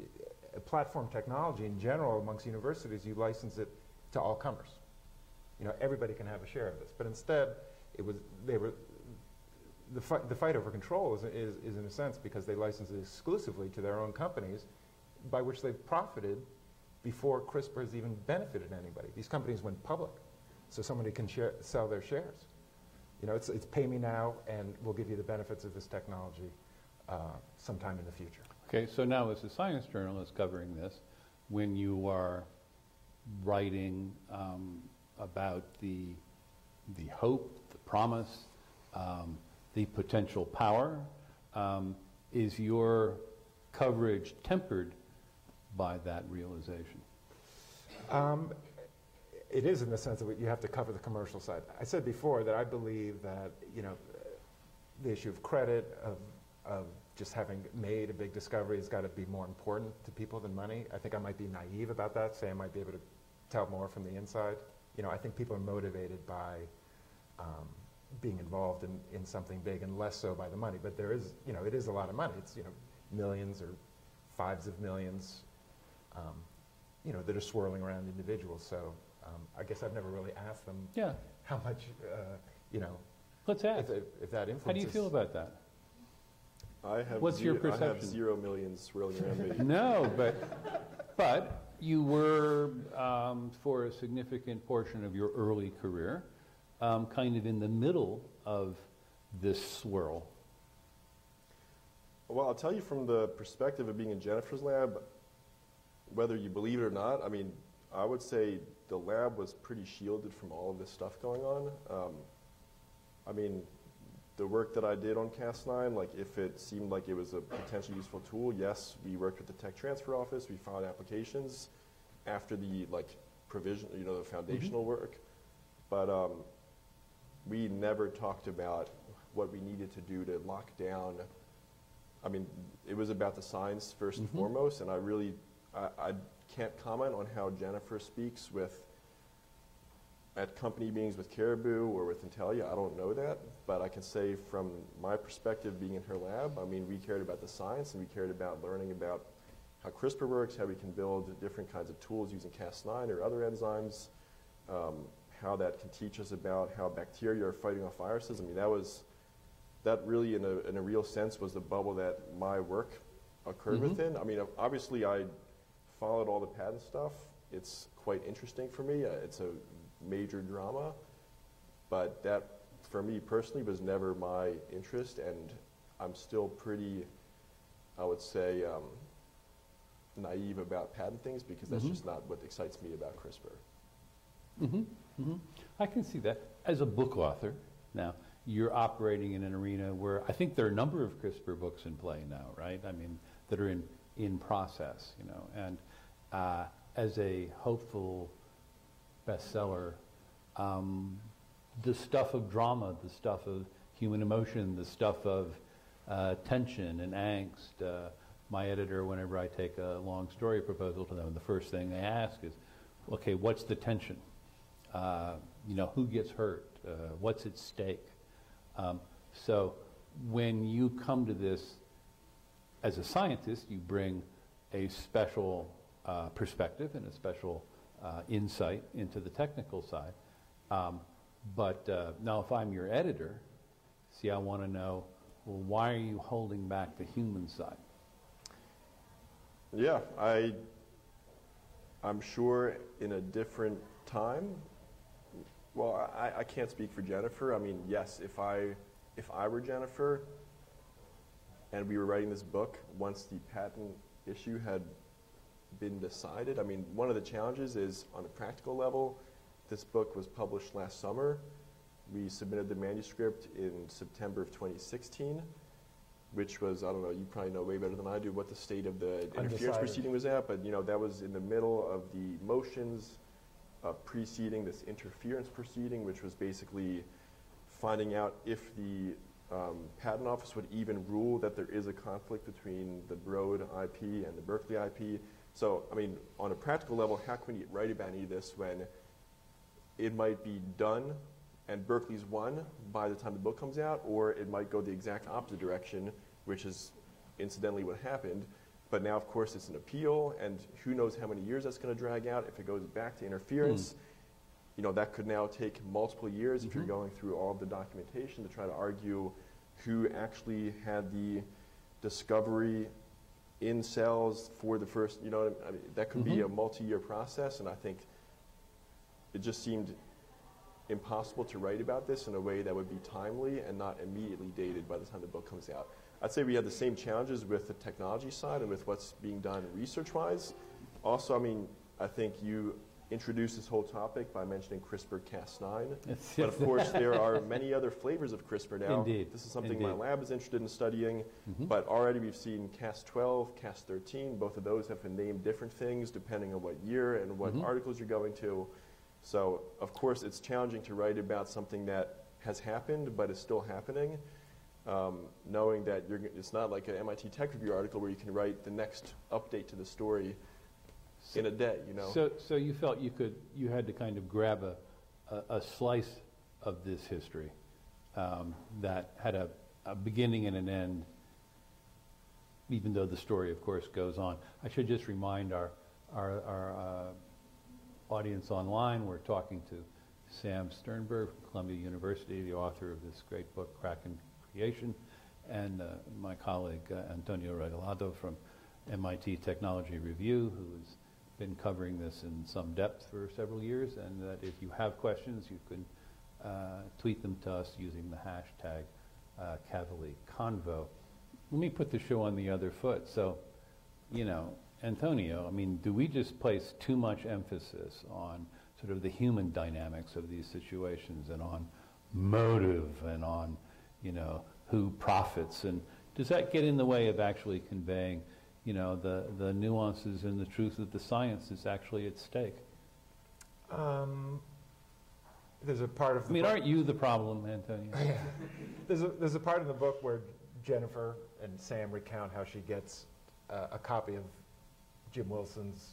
platform technology in general amongst universities, you license it to all comers. You know, everybody can have a share of this. But instead, it was they were the fight, the fight over control is, is, is in a sense because they license it exclusively to their own companies, by which they've profited before CRISPR has even benefited anybody. These companies went public, so somebody can share, sell their shares. You know, it's, it's pay me now, and we'll give you the benefits of this technology uh, sometime in the future. Okay, so now as a science journalist covering this, when you are writing um, about the, the hope, the promise, um, the potential power, um, is your coverage tempered by that realization? Um, it is in the sense that you have to cover the commercial side. I said before that I believe that you know the issue of credit of of just having made a big discovery has got to be more important to people than money. I think I might be naive about that. Say I might be able to tell more from the inside. You know, I think people are motivated by um, being involved in, in something big and less so by the money. But there is, you know, it is a lot of money. It's you know millions or fives of millions um, you know, that are swirling around individuals. So um, I guess I've never really asked them Yeah, how much, uh, you know, let's ask. if, if that influences. How do you feel about that? I have What's your zero, I have perception? zero millions swirling around me. No, but, but you were, um, for a significant portion of your early career, um, kind of in the middle of this swirl. Well, I'll tell you from the perspective of being in Jennifer's lab, whether you believe it or not, I mean, I would say the lab was pretty shielded from all of this stuff going on. Um, I mean, the work that I did on Cas9, like if it seemed like it was a potentially useful tool, yes, we worked with the tech transfer office, we filed applications after the like provision, you know, the foundational work, but um, we never talked about what we needed to do to lock down. I mean, it was about the science 1st and foremost, and I really, I, I can't comment on how Jennifer speaks with at company meetings with Caribou or with Intellia, I don't know that, but I can say from my perspective being in her lab, I mean, we cared about the science and we cared about learning about how CRISPR works, how we can build different kinds of tools using Cas9 or other enzymes, um, how that can teach us about how bacteria are fighting off viruses. I mean, that was, that really in a, in a real sense was the bubble that my work occurred within. I mean, obviously I followed all the patent stuff. It's quite interesting for me. Uh, it's a major drama, but that, for me personally, was never my interest, and I'm still pretty, I would say, um, naive about patent things because that's just not what excites me about CRISPR. Mm -hmm. Mm-hmm. I can see that. As a book author, now, you're operating in an arena where I think there are a number of CRISPR books in play now, right? I mean, that are in, in process, you know. And uh, as a hopeful bestseller, um, the stuff of drama, the stuff of human emotion, the stuff of uh, tension and angst. Uh, my editor, whenever I take a long story proposal to them, the first thing they ask is, okay, what's the tension? Uh, you know, who gets hurt? Uh, what's at stake? Um, so when you come to this as a scientist, you bring a special uh, perspective and a special uh, insight into the technical side. Um, but uh, now, if I'm your editor, see, I want to know, well, why are you holding back the human side? Yeah, I, I'm sure in a different time. Well, I, I can't speak for Jennifer. I mean, yes, if I, if I were Jennifer, and we were writing this book, once the patent issue had been decided, I mean, one of the challenges is on a practical level. This book was published last summer. We submitted the manuscript in September of 2016 which was, I don't know, you probably know way better than I do what the state of the interference proceeding was at, but you know, that was in the middle of the motions uh, preceding this interference proceeding, which was basically finding out if the um, patent office would even rule that there is a conflict between the Broad IP and the Berkeley IP. So, I mean, on a practical level, how can we write about any of this when it might be done and Berkeley's won by the time the book comes out, or it might go the exact opposite direction, which is incidentally what happened. But now, of course, it's an appeal, and who knows how many years that's going to drag out. If it goes back to interference, hmm. you know, that could now take multiple years if you're mm-hmm. going through all of the documentation to try to argue who actually had the discovery in cells for the first, you know, I I mean, that could be mm-hmm. a multi-year process, and I think it just seemed impossible to write about this in a way that would be timely and not immediately dated by the time the book comes out. I'd say we had the same challenges with the technology side and with what's being done research-wise. Also, I mean, I think you introduced this whole topic by mentioning CRISPR-Cas9. Yes. but of course, there are many other flavors of CRISPR now. Indeed. This is something my lab is interested in studying. But already we've seen Cas12, Cas13. Both of those have been named different things depending on what year and what articles you're going to. So, of course, it's challenging to write about something that has happened but is still happening, um, knowing that you're, it's not like an MIT Tech Review article where you can write the next update to the story in a day, you know? So, so you felt you could, you had to kind of grab a, a, a slice of this history um, that had a, a beginning and an end, even though the story, of course, goes on. I should just remind our, our, our uh, audience online, we're talking to Sam Sternberg from Columbia University, the author of this great book, Crack in Creation, and uh, my colleague uh, Antonio Regalado from MIT Technology Review, who has been covering this in some depth for several years, and that if you have questions, you can uh, tweet them to us using the hashtag uh, Kavli Convo. Let me put the show on the other foot. So, you know, Antonio, I mean, do we just place too much emphasis on sort of the human dynamics of these situations and on motive and on, you know, who profits. And does that get in the way of actually conveying, you know, the, the nuances and the truth of the science is actually at stake? Um, there's a part of I the mean, book- aren't you the problem, Antonio? There's a, there's a part in the book where Jennifer and Sam recount how she gets uh, a copy of Jim Wilson's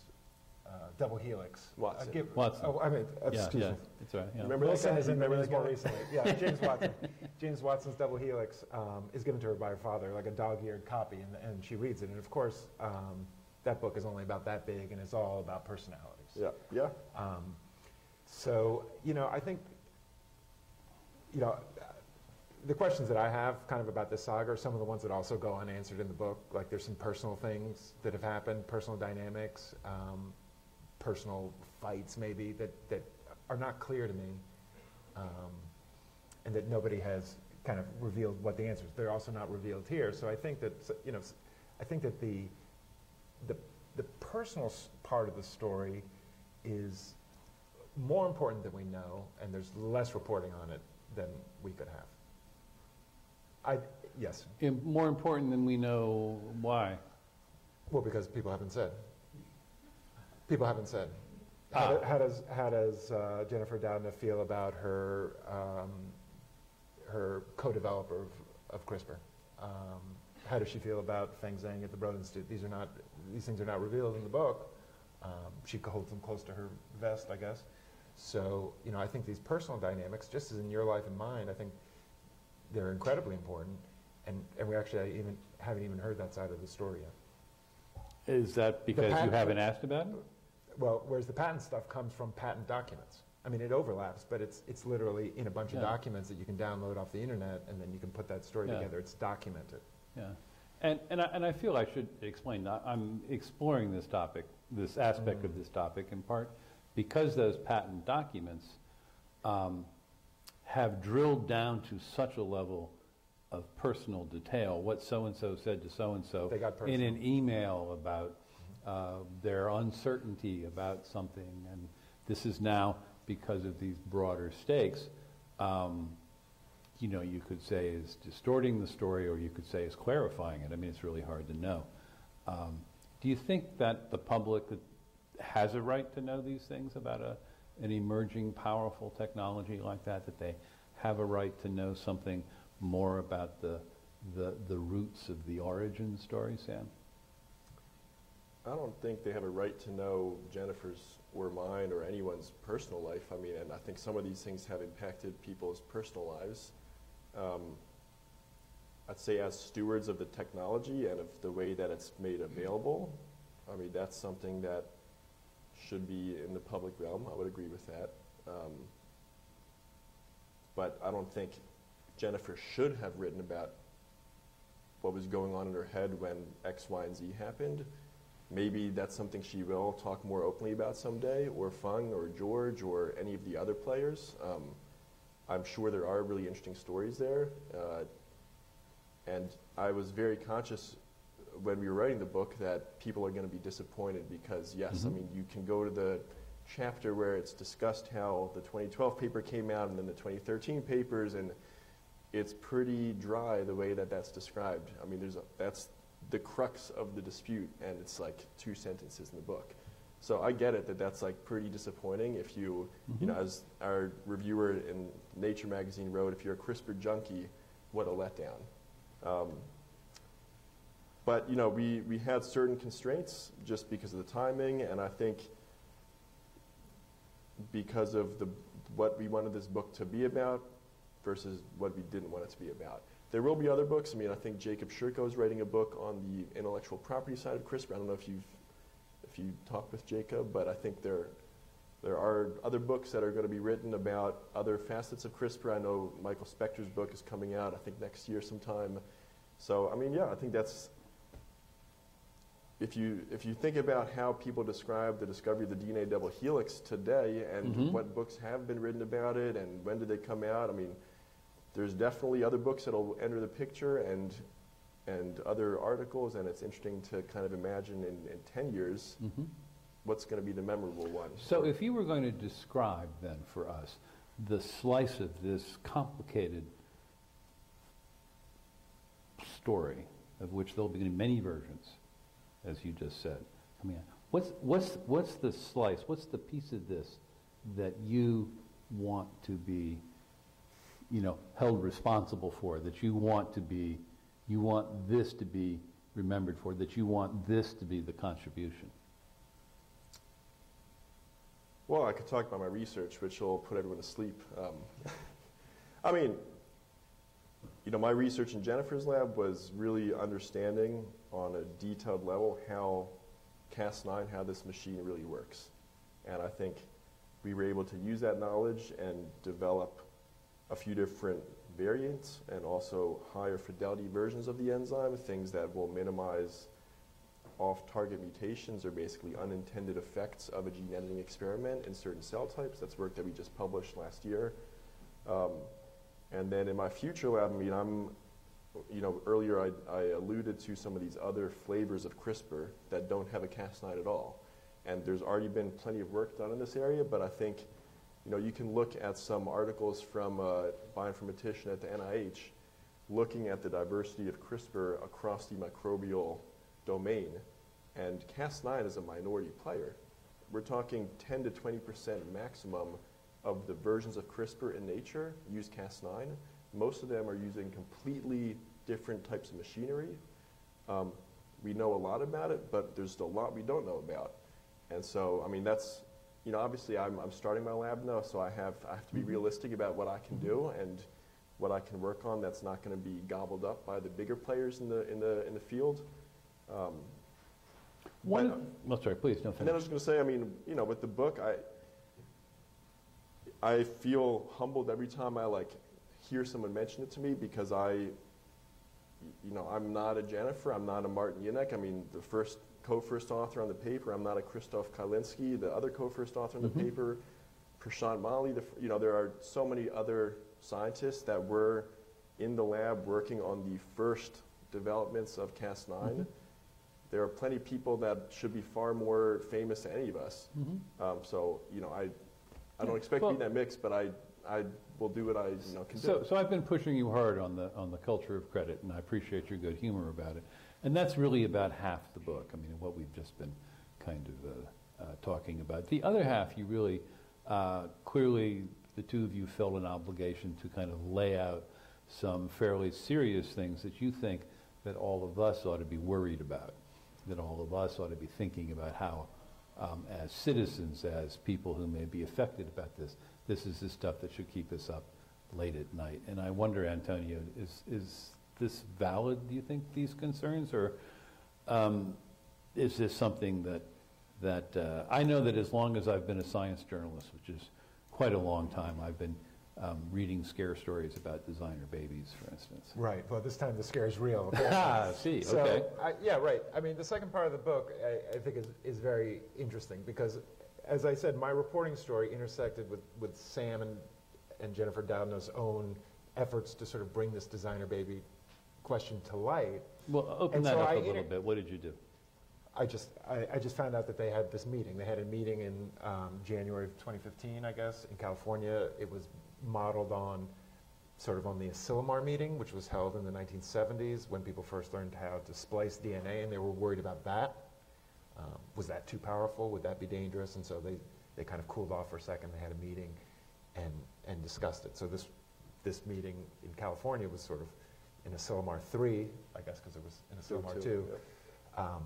uh, Double Helix. Watson. Uh, give- Watson. Oh, I mean, Yeah, excuse yeah, me. that's right, yeah. Remember that guy? is in the Remember news that more guy? recently. Yeah, James Watson. James Watson's Double Helix um, is given to her by her father, like a dog-eared copy, and, and she reads it. And of course, um, that book is only about that big, and it's all about personalities. Yeah, yeah. Um, so, you know, I think, you know, the questions that I have kind of about this saga are some of the ones that also go unanswered in the book. Like there's some personal things that have happened, personal dynamics, um, personal fights maybe that, that are not clear to me, um, and that nobody has kind of revealed what the answers. They're also not revealed here. So I think that, you know, I think that the, the, the personal part of the story is more important than we know, and there's less reporting on it than we could have. I, yes, More important than we know why. well, because people haven't said. People haven't said. How, Ah. do- how does, how does uh, Jennifer Doudna feel about her, um, her co-developer of, of CRISPR? Um, how does she feel about Feng Zhang at the Broad Institute? These are not, these things are not revealed in the book. Um, she holds them close to her vest, I guess. So, you know, I think these personal dynamics, just as in your life and mine, I think they're incredibly important. And, and we actually even, haven't even heard that side of the story yet. Is that because you haven't asked about it? Well, whereas the patent stuff comes from patent documents. I mean, it overlaps, but it's, it's literally in a bunch of documents that you can download off the internet, and then you can put that story Yeah. together. It's documented. Yeah. And, and, I, and I feel I should explain, I'm exploring this topic, this aspect of this topic in part because those patent documents um, have drilled down to such a level of personal detail, what so-and-so said to so-and-so in an email about their uncertainty about something, and this is now because of these broader stakes. Um, you know, you could say is distorting the story, or you could say is clarifying it. I mean, it's really hard to know. Um, do you think that the public has a right to know these things about a, an emerging, powerful technology like that? That they have a right to know something more about the the, the roots of the origin story, Sam? I don't think they have a right to know Jennifer's or mine or anyone's personal life. I mean, and I think some of these things have impacted people's personal lives. Um, I'd say as stewards of the technology and of the way that it's made available, I mean, that's something that should be in the public realm. I would agree with that. Um, but I don't think Jennifer should have written about what was going on in her head when X, Y, and Z happened. Maybe that's something she will talk more openly about someday, or Feng, or George, or any of the other players. Um, I'm sure there are really interesting stories there. Uh, and I was very conscious when we were writing the book that people are going to be disappointed because, yes, I Mhm. mean, you can go to the chapter where it's discussed how the 2012 paper came out and then the 2013 papers, and it's pretty dry the way that that's described. I mean, there's a, that's the crux of the dispute, and it's like two sentences in the book. So I get it that that's like pretty disappointing if you, you know, Mhm. as our reviewer in Nature magazine wrote, if you're a CRISPR junkie, what a letdown. Um, but you know, we, we had certain constraints just because of the timing, and I think because of the what we wanted this book to be about versus what we didn't want it to be about. There will be other books. I mean, I think Jacob Sherkow is writing a book on the intellectual property side of CRISPR. I don't know if you've if you talked with Jacob, but I think there there are other books that are going to be written about other facets of CRISPR. I know Michael Specter's book is coming out. I think next year sometime. So I mean, yeah, I think that's if you if you think about how people describe the discovery of the DNA double helix today and Mhm. what books have been written about it and when did they come out, I mean, there's definitely other books that'll enter the picture and and other articles, and it's interesting to kind of imagine in, in 10 years Mm-hmm. what's going to be the memorable one. So if you were going to describe then for us the slice of this complicated story, of which there'll be many versions, as you just said, coming out, what's, what's, what's the slice, what's the piece of this that you want to be, you know, held responsible for, that you want to be, you want this to be remembered for, that you want this to be the contribution? Well, I could talk about my research, which will put everyone to sleep. Um, I mean, you know, my research in Jennifer's lab was really understanding on a detailed level how Cas9, how this machine really works. And I think we were able to use that knowledge and develop a few different variants and also higher fidelity versions of the enzyme, things that will minimize off-target mutations or basically unintended effects of a gene editing experiment in certain cell types. That's work that we just published last year. Um, and then in my future lab, I mean, I'm, you know, earlier I, I alluded to some of these other flavors of CRISPR that don't have a Cas9 at all. And there's already been plenty of work done in this area, but I think, you know, you can look at some articles from a bioinformatician at the NIH looking at the diversity of CRISPR across the microbial domain, and Cas9 is a minority player. We're talking 10 to 20% maximum of the versions of CRISPR in nature use Cas9. Most of them are using completely different types of machinery. Um, we know a lot about it, but there's a lot we don't know about. And so, I mean, that's, you know, obviously I'm, I'm starting my lab now, so I have, I have to be Mm-hmm. realistic about what I can do and what I can work on that's not going to be gobbled up by the bigger players in the, in the, in the field. Um, One, But- well, sorry, please, don't and then I finish. was going to say, I mean, you know, with the book, I I feel humbled every time I like hear someone mention it to me because I, you know, I'm not a Jennifer, I'm not a Martin Jinek. I mean, the first co-first author on the paper, I'm not a Krzysztof Chylinski, the other co-first author on the mm-hmm. paper, Prashant Mali. The, you know, there are so many other scientists that were in the lab working on the first developments of Cas9 mm-hmm. there are plenty of people that should be far more famous than any of us. Mm-hmm. Um, so, you know, I, I don't expect to be in that mix, but I, I will do what I, you know, can So, do. so I've been pushing you hard on the, on the culture of credit, and I appreciate your good humor about it. And that's really about half the book, I mean, what we've just been kind of uh, uh, talking about. The other half, you really, uh, clearly, the two of you felt an obligation to kind of lay out some fairly serious things that you think that all of us ought to be worried about, that all of us ought to be thinking about how, um, as citizens, as people who may be affected about this, this is the stuff that should keep us up late at night. And I wonder, Antonio, is, is this valid, do you think, these concerns? Or um, is this something that, that uh, I know that as long as I've been a science journalist, which is quite a long time, I've been um, reading scare stories about designer babies, for instance. Right. Well, this time the scare is real. Ah, see, So, okay. I, yeah, right. I mean, the second part of the book, I, I think, is, is very interesting because, as I said, my reporting story intersected with, with Sam and, and Jennifer Doudna's own efforts to sort of bring this designer baby question to light. Well, open And that so up I a little bit. What did you do? I just, I, I just found out that they had this meeting. They had a meeting in um, January of 2015, I guess, in California. It was modeled on sort of on the Asilomar meeting, which was held in the 1970s when people first learned how to splice DNA, and they were worried about that. Um, was that too powerful? Would that be dangerous? And so they, they kind of cooled off for a second. They had a meeting and, and discussed it. So this, this meeting in California was sort of in a Asilomar 3, I guess because it was in Asilomar Two, 2 yep. um,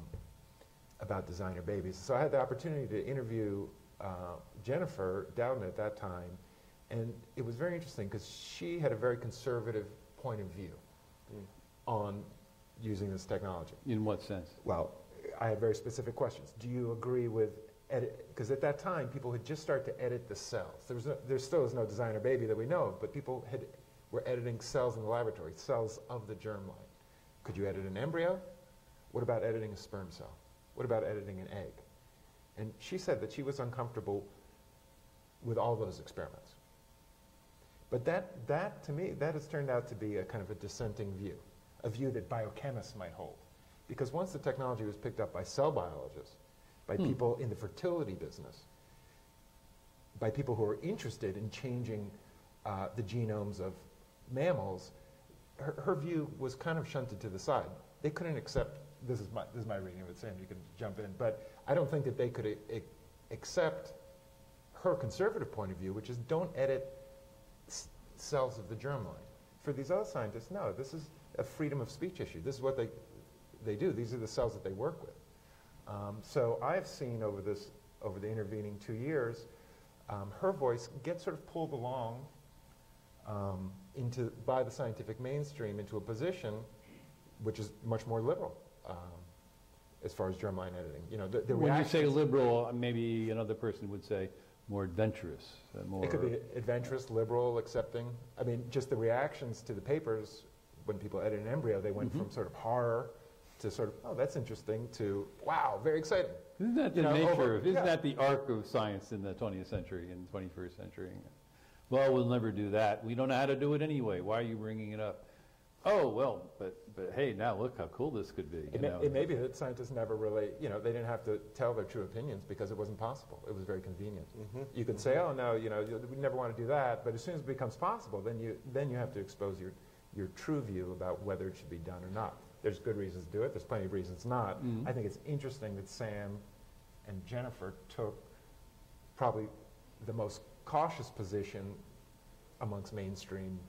about designer babies. So I had the opportunity to interview uh, Jennifer Doudna at that time, and it was very interesting because she had a very conservative point of view Mm. on using this technology. In what sense? Well, I had very specific questions. Do you agree with edit? Because at that time, people had just started to edit the cells. There was no, there still is no designer baby that we know of, but people had were editing cells in the laboratory, cells of the germline. Could you edit an embryo? What about editing a sperm cell? What about editing an egg? And she said that she was uncomfortable with all those experiments. But that, that, to me, that has turned out to be a kind of a dissenting view, a view that biochemists might hold. Because once the technology was picked up by cell biologists, by people in the fertility business, by people who are interested in changing uh, the genomes of mammals, her, her view was kind of shunted to the side. They couldn't accept, this is my, this is my reading of it, Sam, you can jump in, but I don't think that they could a- accept her conservative point of view, which is don't edit cells of the germline. For these other scientists, no, this is a freedom of speech issue. This is what they, they do. These are the cells that they work with. Um, so I've seen over this, over the intervening two years, um, her voice get sort of pulled along um, into, by the scientific mainstream into a position which is much more liberal um, as far as germline editing. You know, the, the When you say liberal, maybe another person would say more adventurous, uh, more. It could be adventurous, liberal, accepting. I mean, just the reactions to the papers when people edit an embryo, they went from sort of horror to sort of, oh, that's interesting, to wow, very exciting. Isn't that the you know, nature over- of, isn't yeah. that the arc of science in the 20th century and 21st century? Well, we'll never do that. We don't know how to do it anyway. Why are you bringing it up? Oh, well, but, but hey, now look how cool this could be. you It may, know. it may be that scientists never really, you know, they didn't have to tell their true opinions because it wasn't possible. It was very convenient. You could say, oh, no, you know, we never want to do that, but as soon as it becomes possible, then you, then you have to expose your, your true view about whether it should be done or not. There's good reasons to do it. There's plenty of reasons not. Mhm. I think it's interesting that Sam and Jennifer took probably the most cautious position amongst mainstream,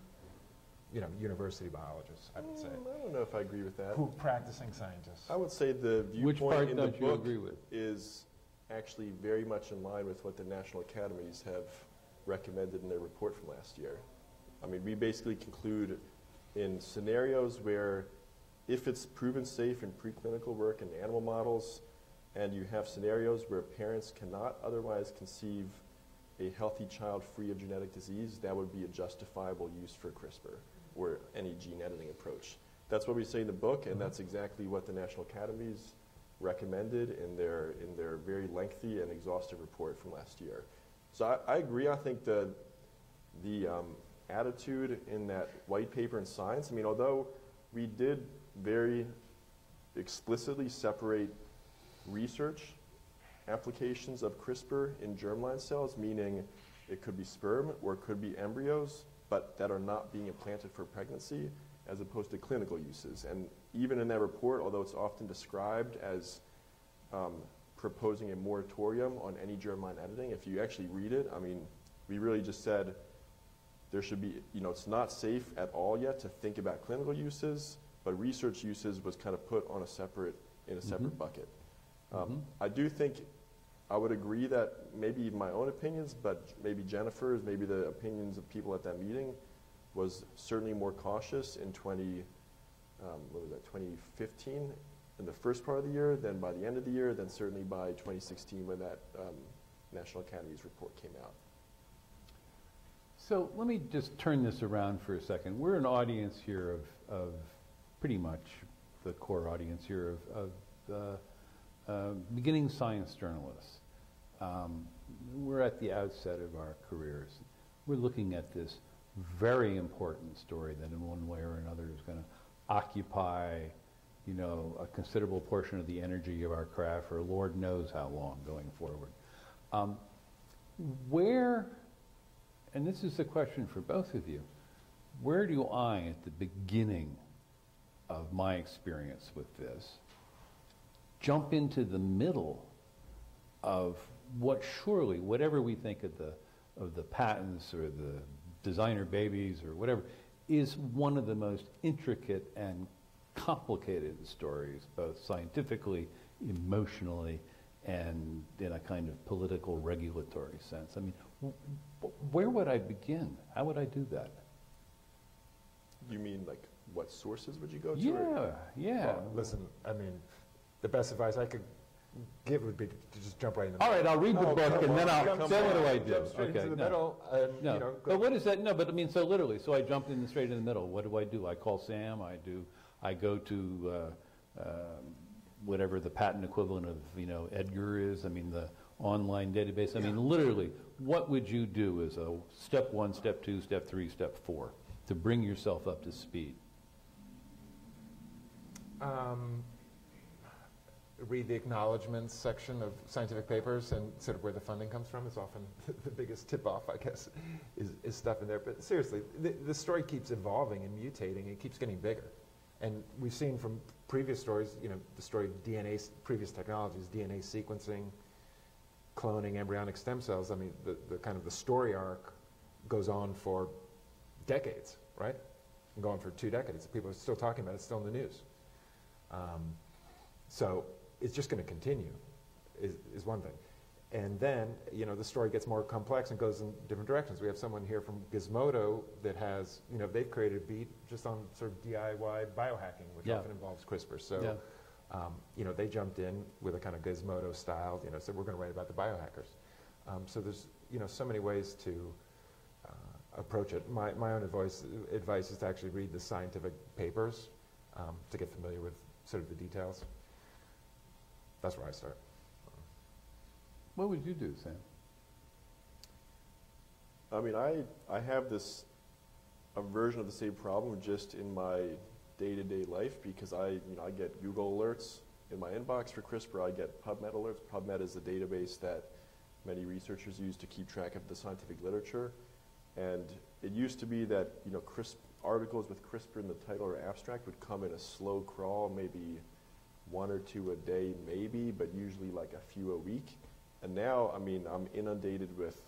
you know, university biologists, I would say, Mm, I don't know if I agree with that. who practicing scientists. I would say the viewpoint part in the book agree with? is actually very much in line with what the national academies have recommended in their report from last year. I mean, we basically conclude in scenarios where if it's proven safe in preclinical work in animal models, and you have scenarios where parents cannot otherwise conceive a healthy child free of genetic disease, that would be a justifiable use for CRISPR or any gene editing approach. That's what we say in the book, and that's exactly what the National Academies recommended in their, in their very lengthy and exhaustive report from last year. So I, I agree. I think the, the um, attitude in that white paper in Science, I mean, although we did very explicitly separate research applications of CRISPR in germline cells, meaning it could be sperm or it could be embryos, but that are not being implanted for pregnancy, as opposed to clinical uses. And even in that report, although it's often described as um, proposing a moratorium on any germline editing, if you actually read it, I mean, we really just said there should be, you know, it's not safe at all yet to think about clinical uses, but research uses was kind of put on a separate, in a separate Mhm. bucket. Um, Mhm. I do think, I would agree that maybe my own opinions, but maybe Jennifer's, maybe the opinions of people at that meeting was certainly more cautious in 20, um, what was that, 2015, in the first part of the year, then by the end of the year, then certainly by 2016 when that um, National Academies report came out. So let me just turn this around for a second. We're an audience here of, of pretty much the core audience here of, of uh, uh, beginning science journalists. Um, we're at the outset of our careers. We're looking at this very important story that in one way or another is going to occupy, you know, a considerable portion of the energy of our craft for Lord knows how long going forward. Um, where and this is a question for both of you. Where do I, at the beginning of my experience with this, jump into the middle of what surely, whatever we think of the, of the patents or the designer babies or whatever, is one of the most intricate and complicated stories, both scientifically, emotionally, and in a kind of political regulatory sense. I mean, w- w- where would I begin? How would I do that? You mean like what sources would you go to? Yeah, or- yeah. Well, listen, I mean, the best advice I could give would be to just jump right in the All right, I'll read the Oh, book come and then on, I'll, come then what do on. I do? Jump straight Okay, into the no. middle, and No, you know, but what is that? No, but I mean, so literally, so I jumped in straight in the middle. What do I do? I call Sam. I do. I go to uh, um, whatever the patent equivalent of you know Edgar is. I mean the online database. I mean, literally, what would you do as a step one, step two, step three, step four to bring yourself up to speed? Um, read the acknowledgments section of scientific papers and sort of where the funding comes from is often the biggest tip-off, I guess, is, is stuff in there. But seriously, the, the story keeps evolving and mutating. It keeps getting bigger. And we've seen from previous stories, you know, the story of DNA, previous technologies, DNA sequencing, cloning embryonic stem cells. I mean, the, the kind of the story arc goes on for decades, right? Going for two decades. People are still talking about it, it's still in the news. Um, so it's just going to continue, is, is one thing. And then, you know, the story gets more complex and goes in different directions. We have someone here from Gizmodo that has, you know, they've created a beat just on sort of DIY biohacking, which Yeah. often involves CRISPR. So, Yeah. um, you know, they jumped in with a kind of Gizmodo style, you know, said we're going to write about the biohackers. Um, so there's, you know, so many ways to uh, approach it. My, my own advice, advice is to actually read the scientific papers um, to get familiar with sort of the details. That's where I start. What would you do, Sam? I mean, I, I have this a version of the same problem just in my day-to-day life because I, you know, I get Google alerts in my inbox for CRISPR. I get PubMed alerts. PubMed is a database that many researchers use to keep track of the scientific literature. And it used to be that, you know, CRISP, articles with CRISPR in the title or abstract would come in a slow crawl, maybe one or two a day, maybe, but usually like a few a week. And now, I mean, I'm inundated with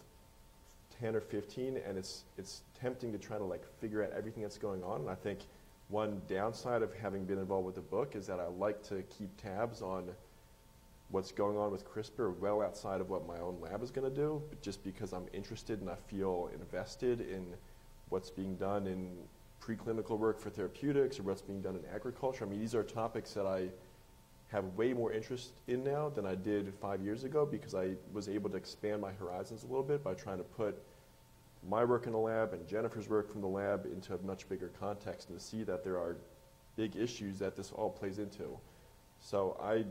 10 or 15 and it's it's tempting to try to like figure out everything that's going on and i think one downside of having been involved with the book is that i like to keep tabs on what's going on with crispr well outside of what my own lab is going to do but just because i'm interested and i feel invested in what's being done in preclinical work for therapeutics or what's being done in agriculture i mean these are topics that i have way more interest in now than I did five years ago because I was able to expand my horizons a little bit by trying to put my work in the lab and Jennifer's work from the lab into a much bigger context and to see that there are big issues that this all plays into. So I,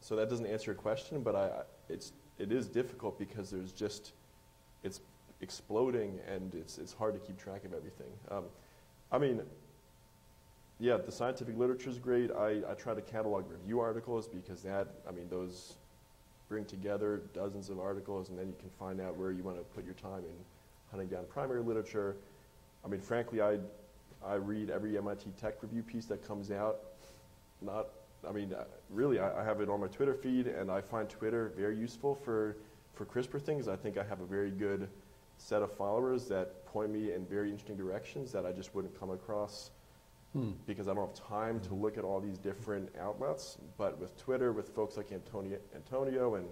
so that doesn't answer your question, but I, it's, it is difficult because there's just, it's exploding and it's, it's hard to keep track of everything. Um, I mean, yeah, the scientific literature is great. I, I try to catalog review articles because that, I mean, those bring together dozens of articles, and then you can find out where you want to put your time in hunting down primary literature. I mean, frankly, I, I read every MIT Tech review piece that comes out. Not, I mean, uh, really, I, I have it on my Twitter feed, and I find Twitter very useful for, for CRISPR things. I think I have a very good set of followers that point me in very interesting directions that I just wouldn't come across Hmm. because I don't have time to look at all these different outlets. But with Twitter, with folks like Antonio, Antonio and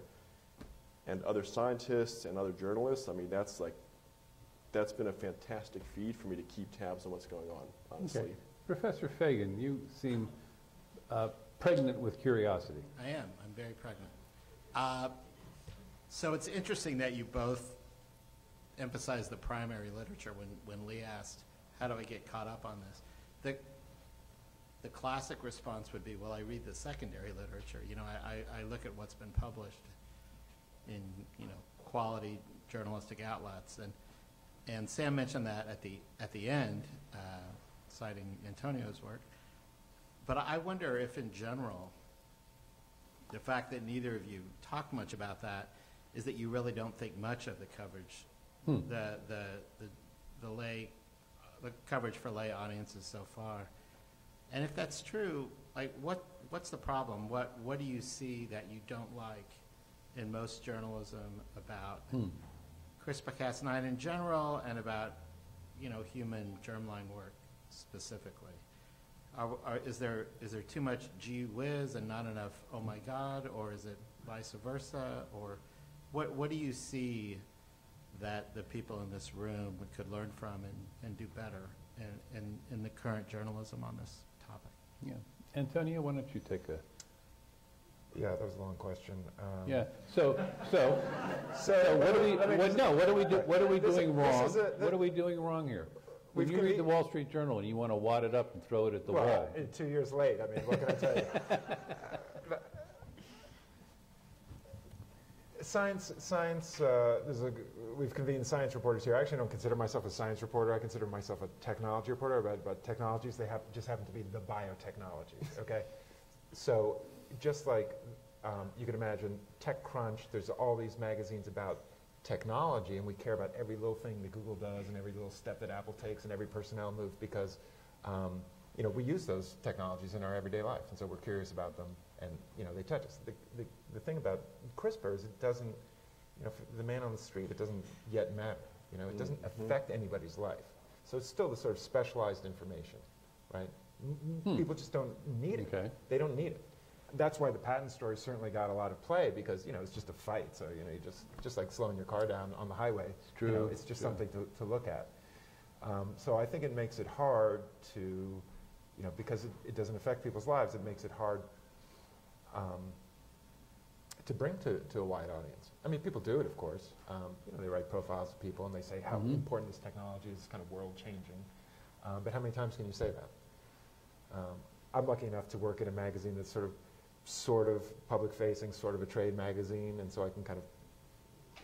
and other scientists and other journalists, I mean, that's like that's been a fantastic feed for me to keep tabs on what's going on. Honestly, Okay. Professor Fagin, you seem uh, pregnant with curiosity. I am. I'm very pregnant. Uh, so it's interesting that you both emphasize the primary literature when, when Lee asked, how do I get caught up on this? The, the classic response would be, well, I read the secondary literature. You know, I, I, I look at what's been published in, you know, quality journalistic outlets. And, and Sam mentioned that at the, at the end, uh, citing Antonio's work. But I wonder if in general, the fact that neither of you talk much about that is that you really don't think much of the coverage, Hmm. the, the, the, the lay, the coverage for lay audiences so far. And if that's true, like what, what's the problem? What, what do you see that you don't like in most journalism about Hmm. CRISPR-Cas9 in general and about, you know, human germline work specifically? Are, are, is there is there too much gee whiz and not enough oh my god, or is it vice versa, or what what do you see that the people in this room could learn from and, and do better in, in, in the current journalism on this topic? Yeah. Antonio, why don't you take a, Yeah, that was a long question. Um, yeah, so, so, So, so what are we, let me what, just- no, what are we, do- what are we This is- doing this wrong? is a- What are we doing wrong here? When you read the Wall Street Journal and you want to wad it up and throw it at the well, wall, two years late. I mean, what can I tell you? Science, science. Uh, there's a, we've convened science reporters here. I actually don't consider myself a science reporter. I consider myself a technology reporter. But about technologies, they have, just happen to be the biotechnologies. Okay, so just like um, you can imagine TechCrunch, there's all these magazines about technology, and we care about every little thing that Google does and every little step that Apple takes and every personnel move because um, you know we use those technologies in our everyday life, and so we're curious about them, and you know they touch us. The, the, the thing about CRISPR is it doesn't, you know, for the man on the street, it doesn't yet matter. You know, it doesn't affect anybody's life. So it's still the sort of specialized information, right? N- People just don't need it. Okay. They don't need it. That's why the patent story certainly got a lot of play because you know it's just a fight. So you know you just just like slowing your car down on the highway. It's You know, true, it's just true. something to, to look at. Um, so I think it makes it hard to, you know, because it, it doesn't affect people's lives. It makes it hard um, to bring to, to a wide audience. I mean, people do it, of course. Um, you know, they write profiles of people and they say how Mhm. important this technology is, kind of world changing. Um, but how many times can you say that? Um, I'm lucky enough to work at a magazine that's sort of, sort of public facing, sort of a trade magazine, and so I can kind of,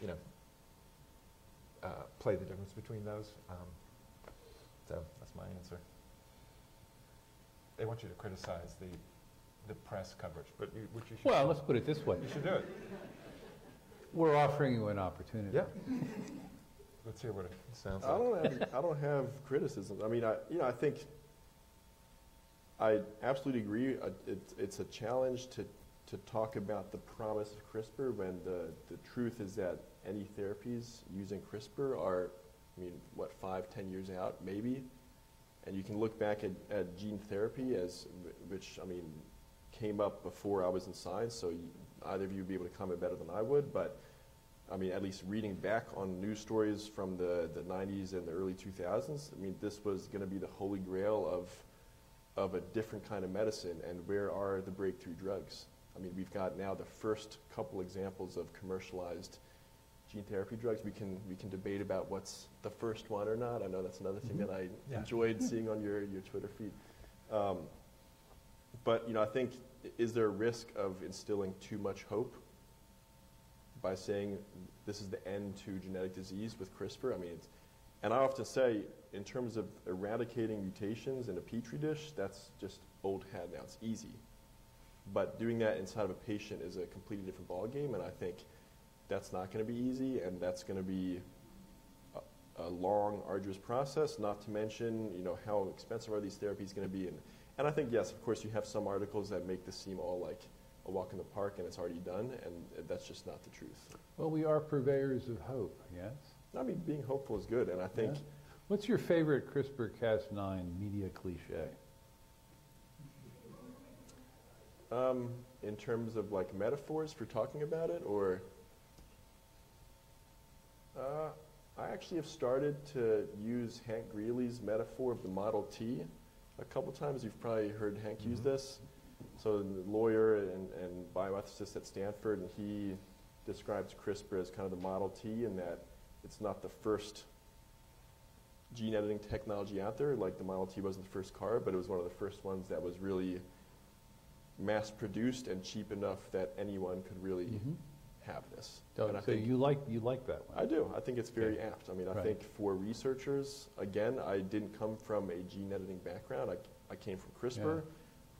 you know, uh, play the difference between those. Um, so that's my answer. They want you to criticize the, the press coverage, but you, which you should. Well, let's put it this way. you should do it. We're offering you an opportunity. Yeah. Let's hear what it sounds like. I like. don't have, I don't have criticisms. I mean, I, you know, I think I absolutely agree. Uh, It's, it's a challenge to, to talk about the promise of CRISPR when the, the truth is that any therapies using CRISPR are, I mean, what, five, ten years out, maybe? And you can look back at, at gene therapy as, which, I mean, came up before I was in science, so you, either of you would be able to comment better than I would, but I mean, at least reading back on news stories from the, the 90s and the early 2000s, I mean, this was going to be the holy grail of, of a different kind of medicine. And where are the breakthrough drugs? I mean, we've got now the first couple examples of commercialized gene therapy drugs. We can, we can debate about what's the first one or not. I know that's another thing that I Yeah. enjoyed seeing on your, your Twitter feed. Um, but, you know, I think, is there a risk of instilling too much hope by saying this is the end to genetic disease with CRISPR. I mean, and I often say, in terms of eradicating mutations in a petri dish, that's just old hat now. It's easy. But doing that inside of a patient is a completely different ballgame, and I think that's not going to be easy, and that's going to be a, a long, arduous process. Not to mention, you know, how expensive are these therapies going to be? And, and I think, yes, of course, you have some articles that make this seem all like a walk in the park and it's already done, and that's just not the truth. Well, we are purveyors of hope, yes? I mean, being hopeful is good, and I think Yeah. What's your favorite CRISPR-Cas9 media cliche? um, in terms of like metaphors for talking about it, or uh, I actually have started to use Hank Greeley's metaphor of the Model T a couple times. You've probably heard Hank use this. So, the lawyer and, and bioethicist at Stanford, and he describes CRISPR as kind of the Model T, in that it's not the first gene editing technology out there. Like the Model T wasn't the first car, but it was one of the first ones that was really mass produced and cheap enough that anyone could really Mhm. Have this. Oh, so, I so think you like you like that one? I do. I think it's very apt. I mean, I Right. think for researchers, again, I didn't come from a gene editing background. I, I came from CRISPR. Yeah.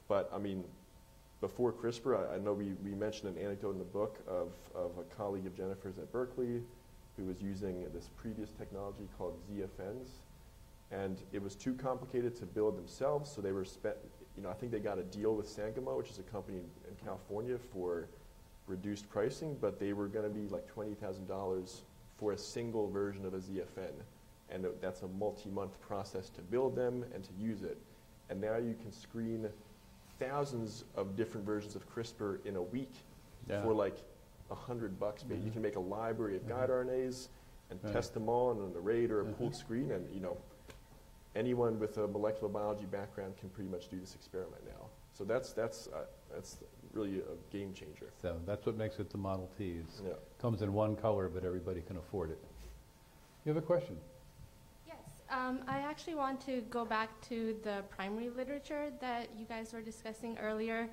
But, I mean, before CRISPR, I, I know we, we mentioned an anecdote in the book of, of a colleague of Jennifer's at Berkeley who was using this previous technology called ZFNs. And it was too complicated to build themselves, so they were spent, you know, I think they got a deal with Sangamo, which is a company in California, for reduced pricing, but they were going to be like $20,000 for a single version of a ZFN. And that's a multi-month process to build them and to use it. And now you can screen thousands of different versions of CRISPR in a week Yeah. for like a hundred bucks. maybe. You Mhm. can make a library of Mhm. guide RNAs and Right. test them all on an arrayed or a pooled screen. And you know, anyone with a molecular biology background can pretty much do this experiment now. So that's that's uh, that's really a game changer. So that's what makes it the Model T. It Yeah. comes in one color, but everybody can afford it. You have a question? Yes, um, I actually want to go back to the primary literature that you guys were discussing earlier.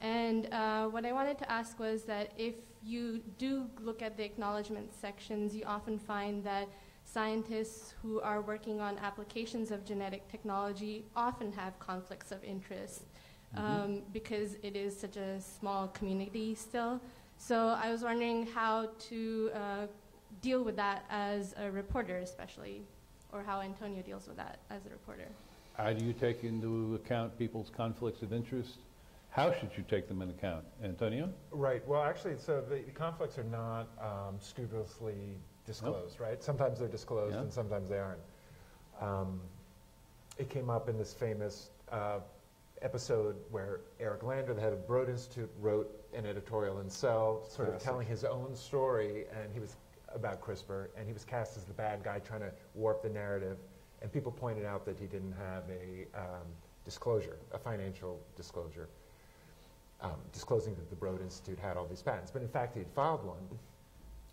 And uh, what I wanted to ask was that if you do look at the acknowledgement sections, you often find that scientists who are working on applications of genetic technology often have conflicts of interest. Um, because it is such a small community still. So I was wondering how to uh, deal with that as a reporter, especially, or how Antonio deals with that as a reporter. How do you take into account people's conflicts of interest? How should you take them into account? Antonio? Right. Well, actually, so the, the conflicts are not um, scrupulously disclosed, right? Sometimes they're disclosed Yeah. and sometimes they aren't. Um, it came up in this famous uh, episode where Eric Lander, the head of Broad Institute, wrote an editorial in Cell, sort of telling his own story, and he was about CRISPR, and he was cast as the bad guy trying to warp the narrative. And people pointed out that he didn't have a um, disclosure, a financial disclosure um, disclosing that the Broad Institute had all these patents. But in fact, he had filed one,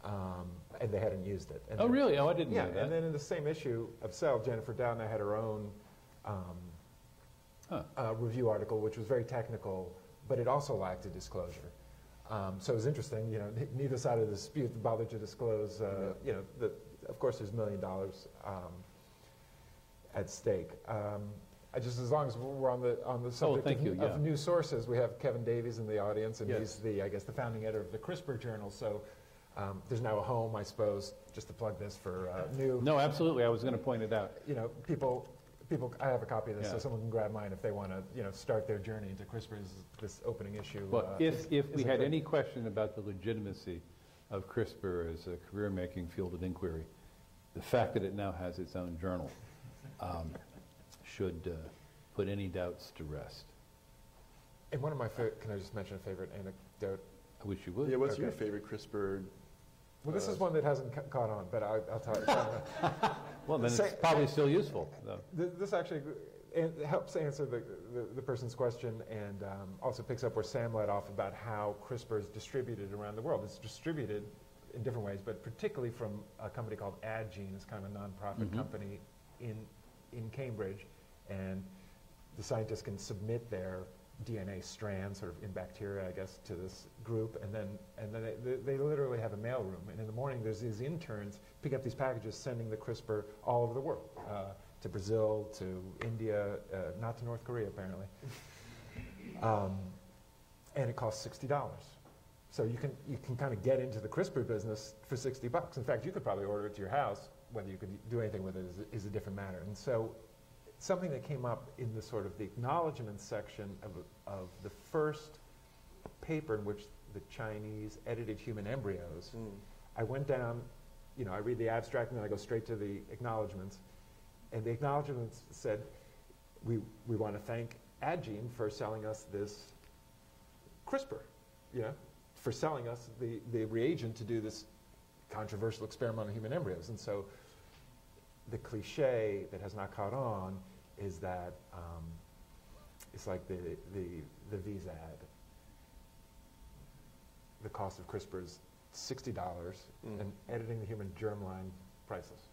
um, and they hadn't used it. And Oh, really? Oh, I didn't Yeah, know that. and then in the same issue of Cell, Jennifer Doudna had her own um, Huh. uh, review article, which was very technical, but it also lacked a disclosure. Um, so it was interesting, you know, neither side of the dispute bothered to disclose, uh, you know, the, of course, there's a million dollars um, at stake. Um, I just, as long as we're on the, on the subject Oh, thank of, you, of yeah. news sources, we have Kevin Davies in the audience, and Yes. he's the, I guess, the founding editor of the CRISPR Journal. So um, there's now a home, I suppose, just to plug this for uh, new, No, absolutely. I was going to point it out. you know, people. People, I have a copy of this, Yeah. so someone can grab mine if they want to, you know, start their journey into CRISPR's this opening issue. Well, uh, if, is- if we is a had any question about the legitimacy of CRISPR as a career-making field of inquiry, the fact that it now has its own journal um, should uh, put any doubts to rest. And one of my favorite, can I just mention a favorite anecdote? I wish you would. Yeah, what's your favorite CRISPR? Well, this Uh, is one that hasn't ca- caught on, but I, I'll tell you. Well, then it's probably still useful, though. This actually helps answer the, the, the person's question and um, also picks up where Sam led off about how CRISPR is distributed around the world. It's distributed in different ways, but particularly from a company called Addgene. It's kind of a nonprofit Mhm. company in, in Cambridge. And the scientists can submit their DNA strands, sort of in bacteria, I guess, to this group, and then and then they, they literally have a mailroom. And in the morning, there's these interns pick up these packages, sending the CRISPR all over the world, uh, to Brazil, to India, uh, not to North Korea apparently. Um, and it costs sixty dollars. So you can you can kind of get into the CRISPR business for sixty bucks. In fact, you could probably order it to your house. Whether you could do anything with it is, is a different matter. And so something that came up in the sort of the acknowledgement section of, of the first paper in which the Chinese edited human embryos. Mm. I went down, you know, I read the abstract and then I go straight to the acknowledgements. And the acknowledgements said, we, we want to thank Addgene for selling us this CRISPR, you know, for selling us the, the reagent to do this controversial experiment on human embryos. And so the cliche that has not caught on is that um, it's like the, the, the Visa ad. The cost of CRISPR is $60 Mm. and editing the human germline priceless.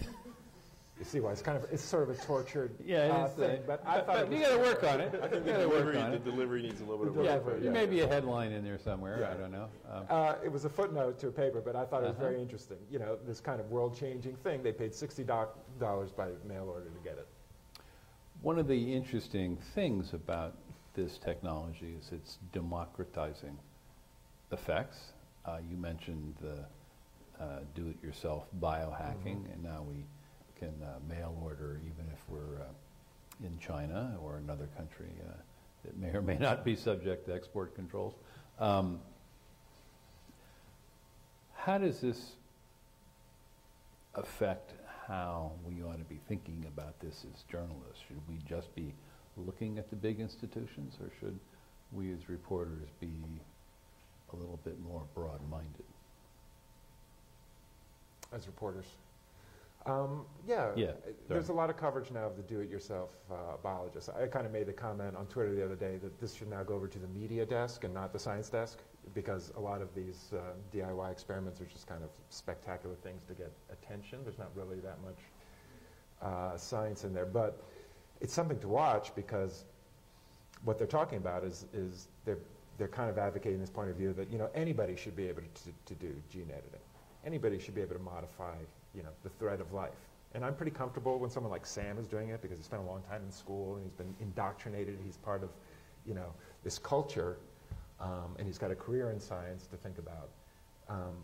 you see why it's kind of it's sort of a tortured Yeah, uh, thing, uh, but I thought it you was got to work on it. I think you the got to work delivery, on the it. delivery needs a little bit of work. Yeah, delivery, but there yeah. may be a headline in there somewhere. Yeah. I don't know. Um, Uh, it was a footnote to a paper, but I thought it was Uh-huh. very interesting. You know, this kind of world-changing thing. They paid sixty dollars by mail order to get it. One of the interesting things about this technology is its democratizing effects. Uh, you mentioned the uh, do-it-yourself biohacking, Mhm. and now we can uh, mail order even if we're uh, in China or another country uh, that may or may not be subject to export controls. Um, how does this affect how we ought to be thinking about this as journalists? Should we just be looking at the big institutions, or should we as reporters be a little bit more broad-minded? as reporters. Um, yeah, Yeah, there's a lot of coverage now of the do-it-yourself uh, biologists. I kind of made the comment on Twitter the other day that this should now go over to the media desk and not the science desk because a lot of these uh, DIY experiments are just kind of spectacular things to get attention. There's not really that much uh, science in there, but it's something to watch because what they're talking about is, is they're, they're kind of advocating this point of view that you know anybody should be able to, to do gene editing. Anybody should be able to modify you know the thread of life. And I'm pretty comfortable when someone like Sam is doing it because he spent a long time in school and he's been indoctrinated. He's part of you know, this culture, um, and he's got a career in science to think about. Um,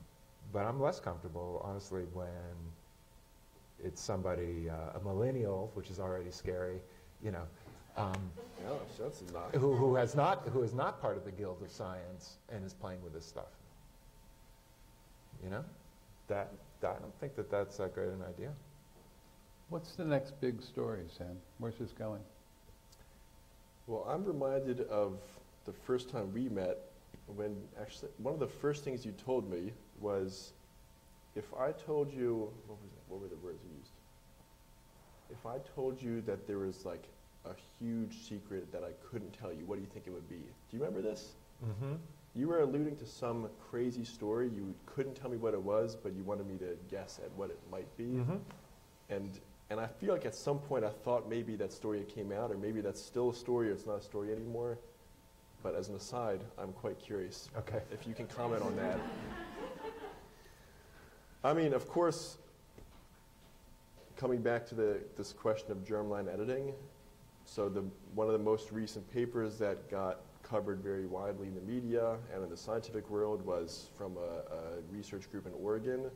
but I'm less comfortable, honestly, when it's somebody, uh, a millennial, which is already scary, you know, um, Yeah, that's not. who, who has not, who is not part of the Guild of Science and is playing with this stuff. You know, that, that I don't think that that's that great an idea. What's the next big story, Sam? Where's this going? Well, I'm reminded of the first time we met when actually one of the first things you told me was if I told you what was it, what were the words you used? If I told you that there was like a huge secret that I couldn't tell you, what do you think it would be? Do you remember this? Mm-hmm. You were alluding to some crazy story. You couldn't tell me what it was, but you wanted me to guess at what it might be. Mm-hmm. And and I feel like at some point I thought maybe that story came out, or maybe that's still a story, or it's not a story anymore. But as an aside, I'm quite curious Okay. if you can comment on that. I mean, of course, coming back to the, this question of germline editing, so the, one of the most recent papers that got covered very widely in the media and in the scientific world was from a, a research group in Oregon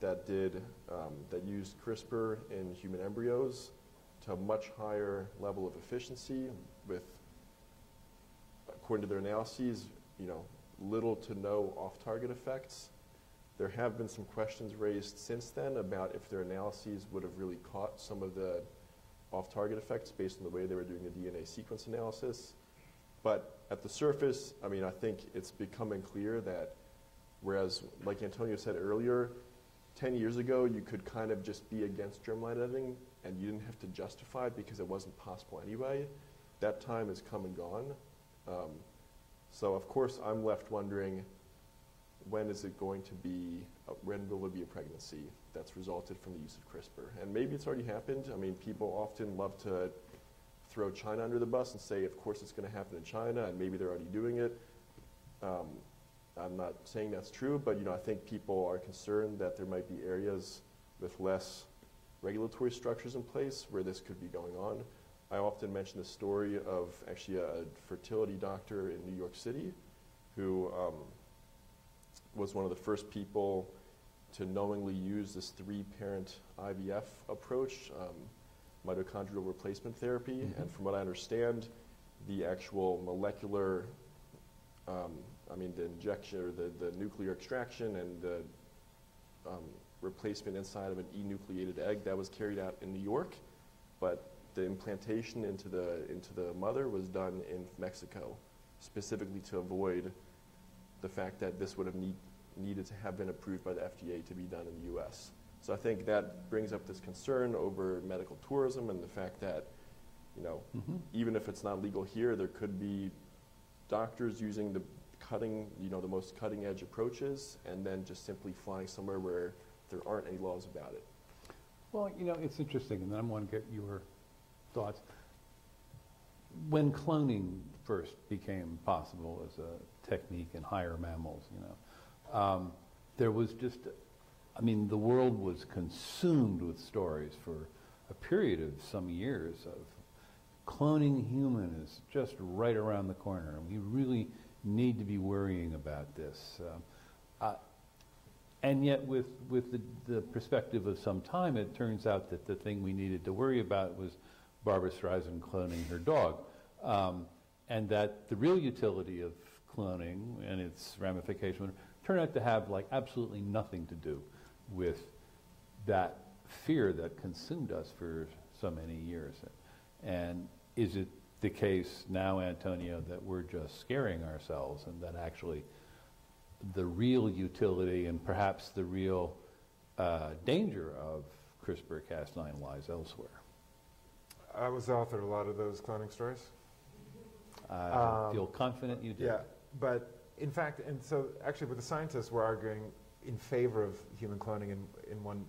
that did um, that used CRISPR in human embryos to a much higher level of efficiency with, according to their analyses, you know, little to no off-target effects. There have been some questions raised since then about if their analyses would have really caught some of the off-target effects based on the way they were doing the DNA sequence analysis. But at the surface, I mean, I think it's becoming clear that whereas, like Antonio said earlier, 10 years ago, you could kind of just be against germline editing and you didn't have to justify it because it wasn't possible anyway. That time has come and gone. Um, so, of course, I'm left wondering when is it going to be, uh, when will there be a pregnancy that's resulted from the use of CRISPR? And maybe it's already happened. I mean, people often love to throw China under the bus and say, of course, it's going to happen in China, and maybe they're already doing it. Um, I'm not saying that's true, but you know, I think people are concerned that there might be areas with less regulatory structures in place where this could be going on. I often mention the story of actually a fertility doctor in New York City who um, was one of the first people to knowingly use this three-parent IVF approach, um, mitochondrial replacement therapy. And from what I understand, the actual molecular um, I mean, the injection or the, the nuclear extraction and the um, replacement inside of an enucleated egg that was carried out in New York, but the implantation into the into the mother was done in Mexico, specifically to avoid the fact that this would have need, needed to have been approved by the FDA to be done in the U.S. So I think that brings up this concern over medical tourism and the fact that, you know, Mhm. even if it's not legal here, there could be doctors using the cutting, you know, the most cutting edge approaches, and then just simply flying somewhere where there aren't any laws about it. Well, you know, it's interesting, and I want to get your thoughts. When cloning first became possible as a technique in higher mammals, you know, um, there was just, I mean, the world was consumed with stories for a period of some years of cloning human is just right around the corner, and we really need to be worrying about this. Um, uh, and yet, with, with the, the perspective of some time, it turns out that the thing we needed to worry about was Barbra Streisand cloning her dog. Um, and that the real utility of cloning and its ramification turned out to have like absolutely nothing to do with that fear that consumed us for so many years. And is it the case now, Antonio, that we're just scaring ourselves and that actually the real utility and perhaps the real uh, danger of CRISPR Cas9 lies elsewhere? I was the author of a lot of those cloning stories. I Um, feel confident you did. Yeah, but in fact, and so actually, with the scientists were arguing in favor of human cloning in, in one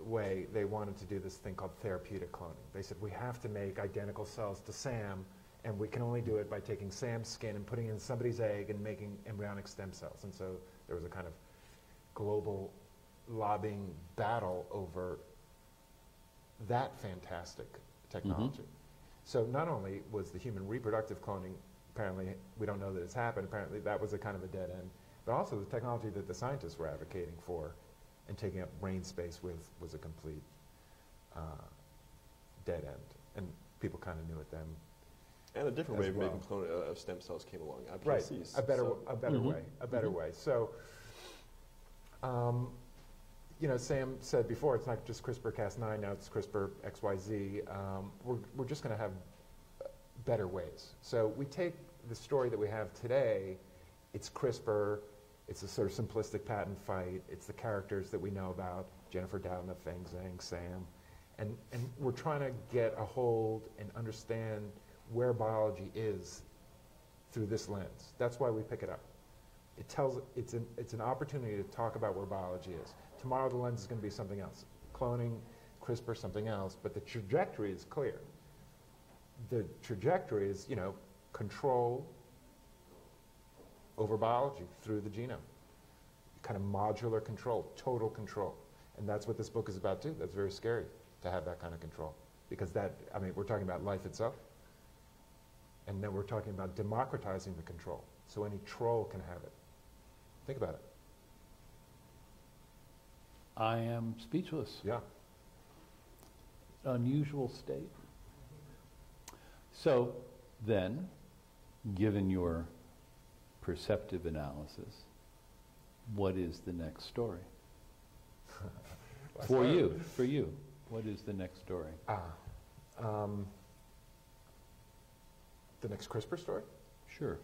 way. They wanted to do this thing called therapeutic cloning. They said we have to make identical cells to Sam, and we can only do it by taking Sam's skin and putting it in somebody's egg and making embryonic stem cells. And so there was a kind of global lobbying battle over that fantastic technology. So not only was the human reproductive cloning apparently we don't know that it's happened. Apparently that was a kind of a dead end. But also the technology that the scientists were advocating for and taking up brain space with was a complete uh, dead end. And people kind of knew it then. And a different way of making well. clone uh, of stem cells came along. iPSCs. Right, a better, So- a better Mhm. way, a better Mhm. way. So, um, you know, Sam said before, it's not just CRISPR-Cas9, now it's CRISPR XYZ. Um, we're, we're just going to have better ways. So we take the story that we have today, it's CRISPR, it's a sort of simplistic patent fight, it's the characters that we know about, Jennifer Doudna, Feng Zhang, Sam, and, and we're trying to get a hold and understand where biology is through this lens. That's why we pick it up. It tells, it's an, it's an opportunity to talk about where biology is. Tomorrow the lens is going to be something else. Cloning, CRISPR, something else, but the trajectory is clear. The trajectory is, you know, control over biology through the genome. Kind of modular control, total control. And that's what this book is about too. That's very scary to have that kind of control. Because that, I mean, we're talking about life itself. And then we're talking about democratizing the control. So any troll can have it. Think about it. I am speechless. Yeah. Unusual state. So then, given your perceptive analysis, what is the next story? For you, for you, what is the next story? Ah, um, the next CRISPR story? Sure.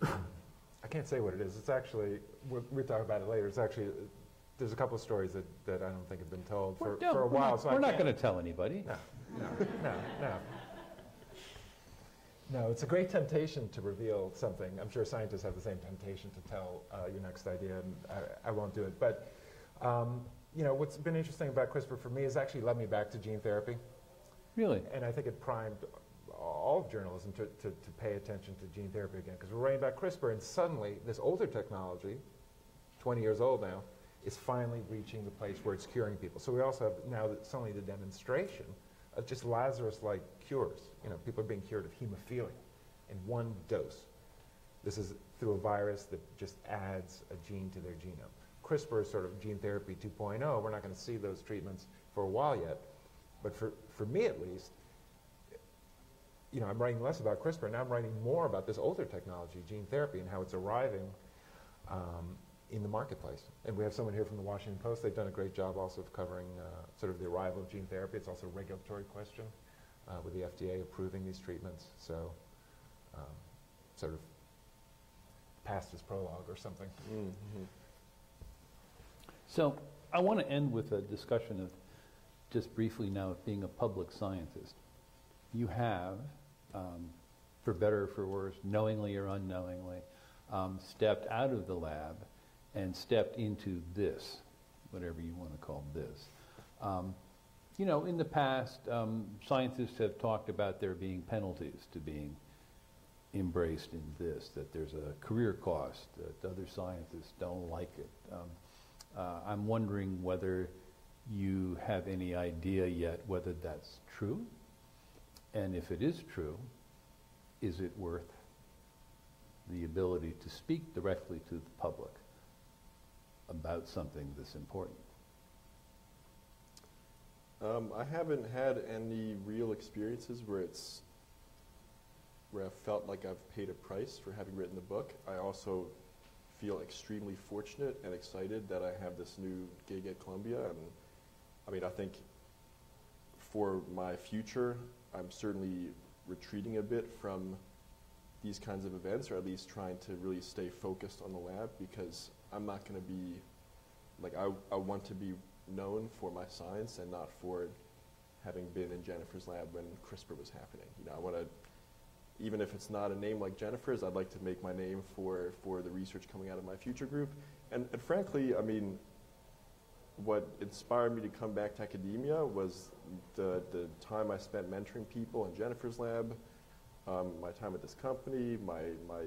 I can't say what it is. It's actually, we'll, we'll talk about it later. It's actually, there's a couple of stories that, that I don't think have been told for, No, for a we're while. not- so We're not can't- going to tell anybody. No, no, no, no. No, it's a great temptation to reveal something. I'm sure scientists have the same temptation to tell uh, your next idea, and I, I won't do it. But, um, you know, what's been interesting about CRISPR for me is actually led me back to gene therapy. Really? And I think it primed all of journalism to, to, to pay attention to gene therapy again, because we're writing about CRISPR, and suddenly this older technology, 20 years old now, is finally reaching the place where it's curing people. So we also have now that suddenly the demonstration of just Lazarus-like cures. You know, people are being cured of hemophilia in one dose. This is through a virus that just adds a gene to their genome. CRISPR is sort of gene therapy 2.0. We're not going to see those treatments for a while yet. But for, for me at least, you know, I'm writing less about CRISPR, now I'm writing more about this older technology, gene therapy, and how it's arriving um, in the marketplace. And we have someone here from the Washington Post. They've done a great job also of covering uh, sort of the arrival of gene therapy. It's also a regulatory question uh, with the FDA approving these treatments. So um, sort of past his prologue or something. Mhm. So I want to end with a discussion of just briefly now of being a public scientist. You have, um, for better or for worse, knowingly or unknowingly, um, stepped out of the lab and stepped into this, whatever you want to call this. Um, you know, in the past, um, scientists have talked about there being penalties to being embraced in this, that there's a career cost, that other scientists don't like it. Um, uh, I'm wondering whether you have any idea yet whether that's true, and if it is true, is it worth the ability to speak directly to the public about something this important? Um, I haven't had any real experiences where it's where I've felt like I've paid a price for having written the book. I also feel extremely fortunate and excited that I have this new gig at Columbia. And I mean, I think for my future, I'm certainly retreating a bit from these kinds of events, or at least trying to really stay focused on the lab because I'm not going to be like I, I want to be known for my science and not for having been in Jennifer's lab when CRISPR was happening. You know, I want to, even if it's not a name like Jennifer's, I'd like to make my name for, for the research coming out of my future group. And, and frankly, I mean, what inspired me to come back to academia was the, the time I spent mentoring people in Jennifer's lab, um, my time at this company, my, my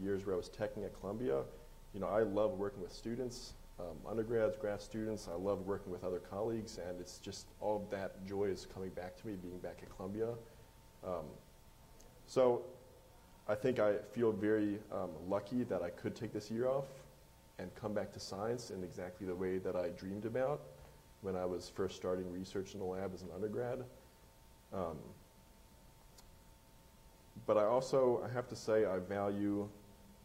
years where I was teching at Columbia. You know, I love working with students, um, undergrads, grad students. I love working with other colleagues, and it's just all of that joy is coming back to me being back at Columbia. Um, so I think I feel very um, lucky that I could take this year off and come back to science in exactly the way that I dreamed about when I was first starting research in the lab as an undergrad. Um, but I also, I have to say, I value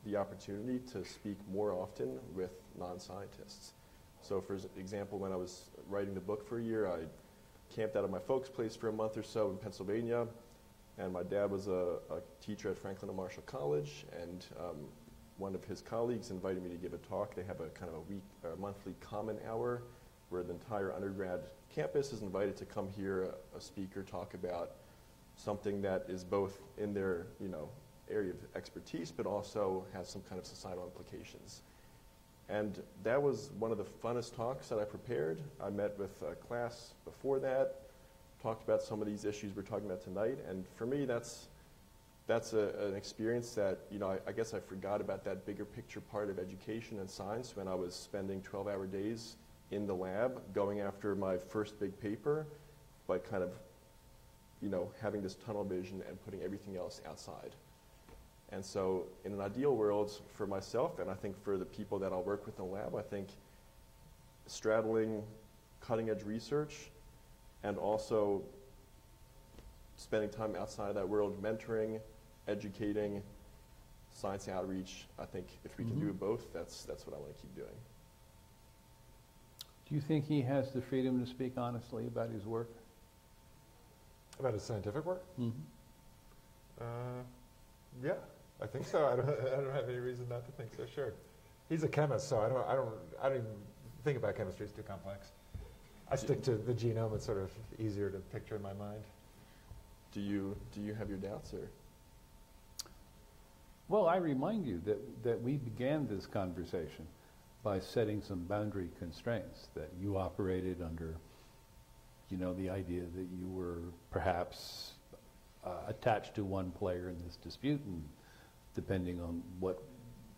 the opportunity to speak more often with non-scientists. So for example, when I was writing the book for a year, I camped out at my folks' place for a month or so in Pennsylvania, and my dad was a, a teacher at Franklin and Marshall College, and um, one of his colleagues invited me to give a talk. They have a kind of a week, a monthly common hour where the entire undergrad campus is invited to come hear a, a speaker talk about something that is both in their, you know, area of expertise, but also has some kind of societal implications. And that was one of the funnest talks that I prepared. I met with a class before that, talked about some of these issues we're talking about tonight, and for me, that's that's a, an experience that you know I, I, guess I forgot about that bigger picture part of education and science when I was spending 12-hour days in the lab going after my first big paper, but kind of you know having this tunnel vision and putting everything else outside. And so, in an ideal world for myself, and I think for the people that I'll work with in the lab, I think straddling cutting edge research and also spending time outside of that world, mentoring, educating, science outreach. I think if we mm-hmm. can do both, that's, that's what I want to keep doing. Do you think he has the freedom to speak honestly about his work? About his scientific work? Mm-hmm. Uh, yeah. I think so. I don't, I don't have any reason not to think so. Sure. He's a chemist, so I don't, I don't, I don't even think about chemistry. It's too complex. I stick to the genome. It's sort of easier to picture in my mind. Do you, do you have your doubts, or? Well, I remind you that, that we began this conversation by setting some boundary constraints that you operated under, you know, the idea that you were perhaps uh, attached to one player in this dispute and depending on what,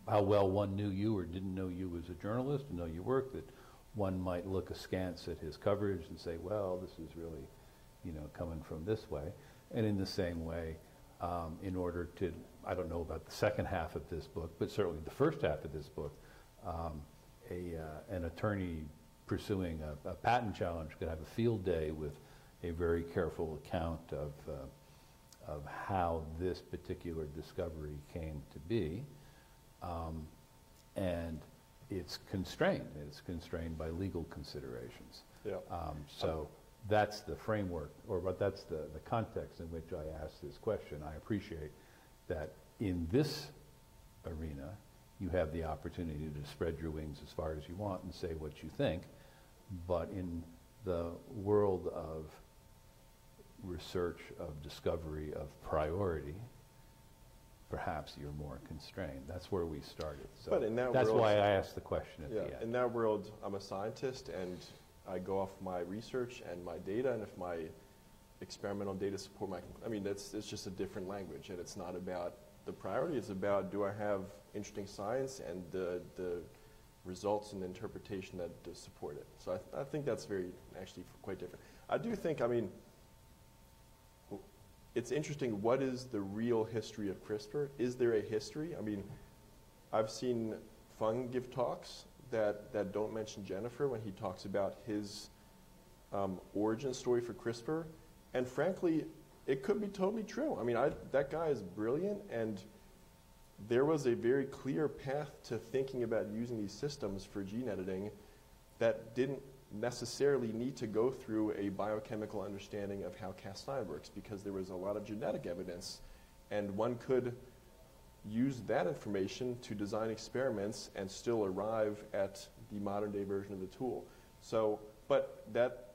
how well one knew you or didn't know you as a journalist and know your work, that one might look askance at his coverage and say, well, this is really, you know, coming from this way. And in the same way, um, in order to, I don't know about the second half of this book, but certainly the first half of this book, um, a, uh, an attorney pursuing a, a, patent challenge could have a field day with a very careful account of uh, of how this particular discovery came to be. Um, and it's constrained. It's constrained by legal considerations. Yeah. Um, so that's the framework, or but that's the, the context in which I asked this question. I appreciate that in this arena, you have the opportunity to spread your wings as far as you want and say what you think. But in the world of research of discovery of priority, perhaps you're more constrained. That's where we started. So but in that that's world, why I asked the question at yeah, the end. In that world, I'm a scientist and I go off my research and my data, and if my experimental data support my, I mean, that's it's just a different language, and it's not about the priority. It's about do I have interesting science and the the results and the interpretation that support it. So I, I think that's very actually quite different. I do think, I mean, it's interesting, what is the real history of CRISPR? Is there a history? I mean, I've seen Feng give talks that, that don't mention Jennifer when he talks about his um, origin story for CRISPR. And frankly, it could be totally true. I mean, I, that guy is brilliant, and there was a very clear path to thinking about using these systems for gene editing that didn't necessarily need to go through a biochemical understanding of how Cas9 works because there was a lot of genetic evidence, and one could use that information to design experiments and still arrive at the modern day version of the tool. So, but that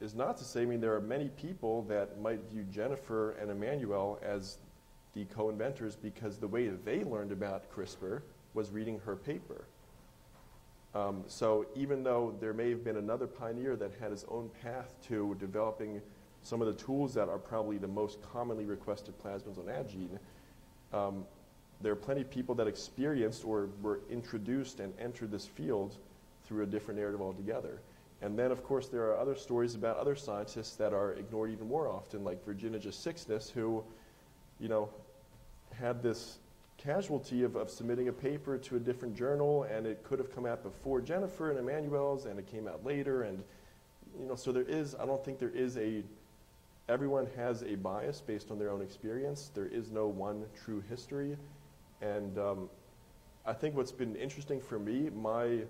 is not to say, I mean, there are many people that might view Jennifer and Emmanuelle as the co-inventors because the way they learned about CRISPR was reading her paper. Um, so even though there may have been another pioneer that had his own path to developing some of the tools that are probably the most commonly requested plasmids on Addgene, um, there are plenty of people that experienced or were introduced and entered this field through a different narrative altogether. And then, of course, there are other stories about other scientists that are ignored even more often, like Virginijus Siksnys, who, you know, had this casualty of, of submitting a paper to a different journal, and it could have come out before Jennifer and Emmanuelle's, and it came out later, and you know, so there is. I don't think there is a. Everyone has a bias based on their own experience. There is no one true history, and um, I think what's been interesting for me, my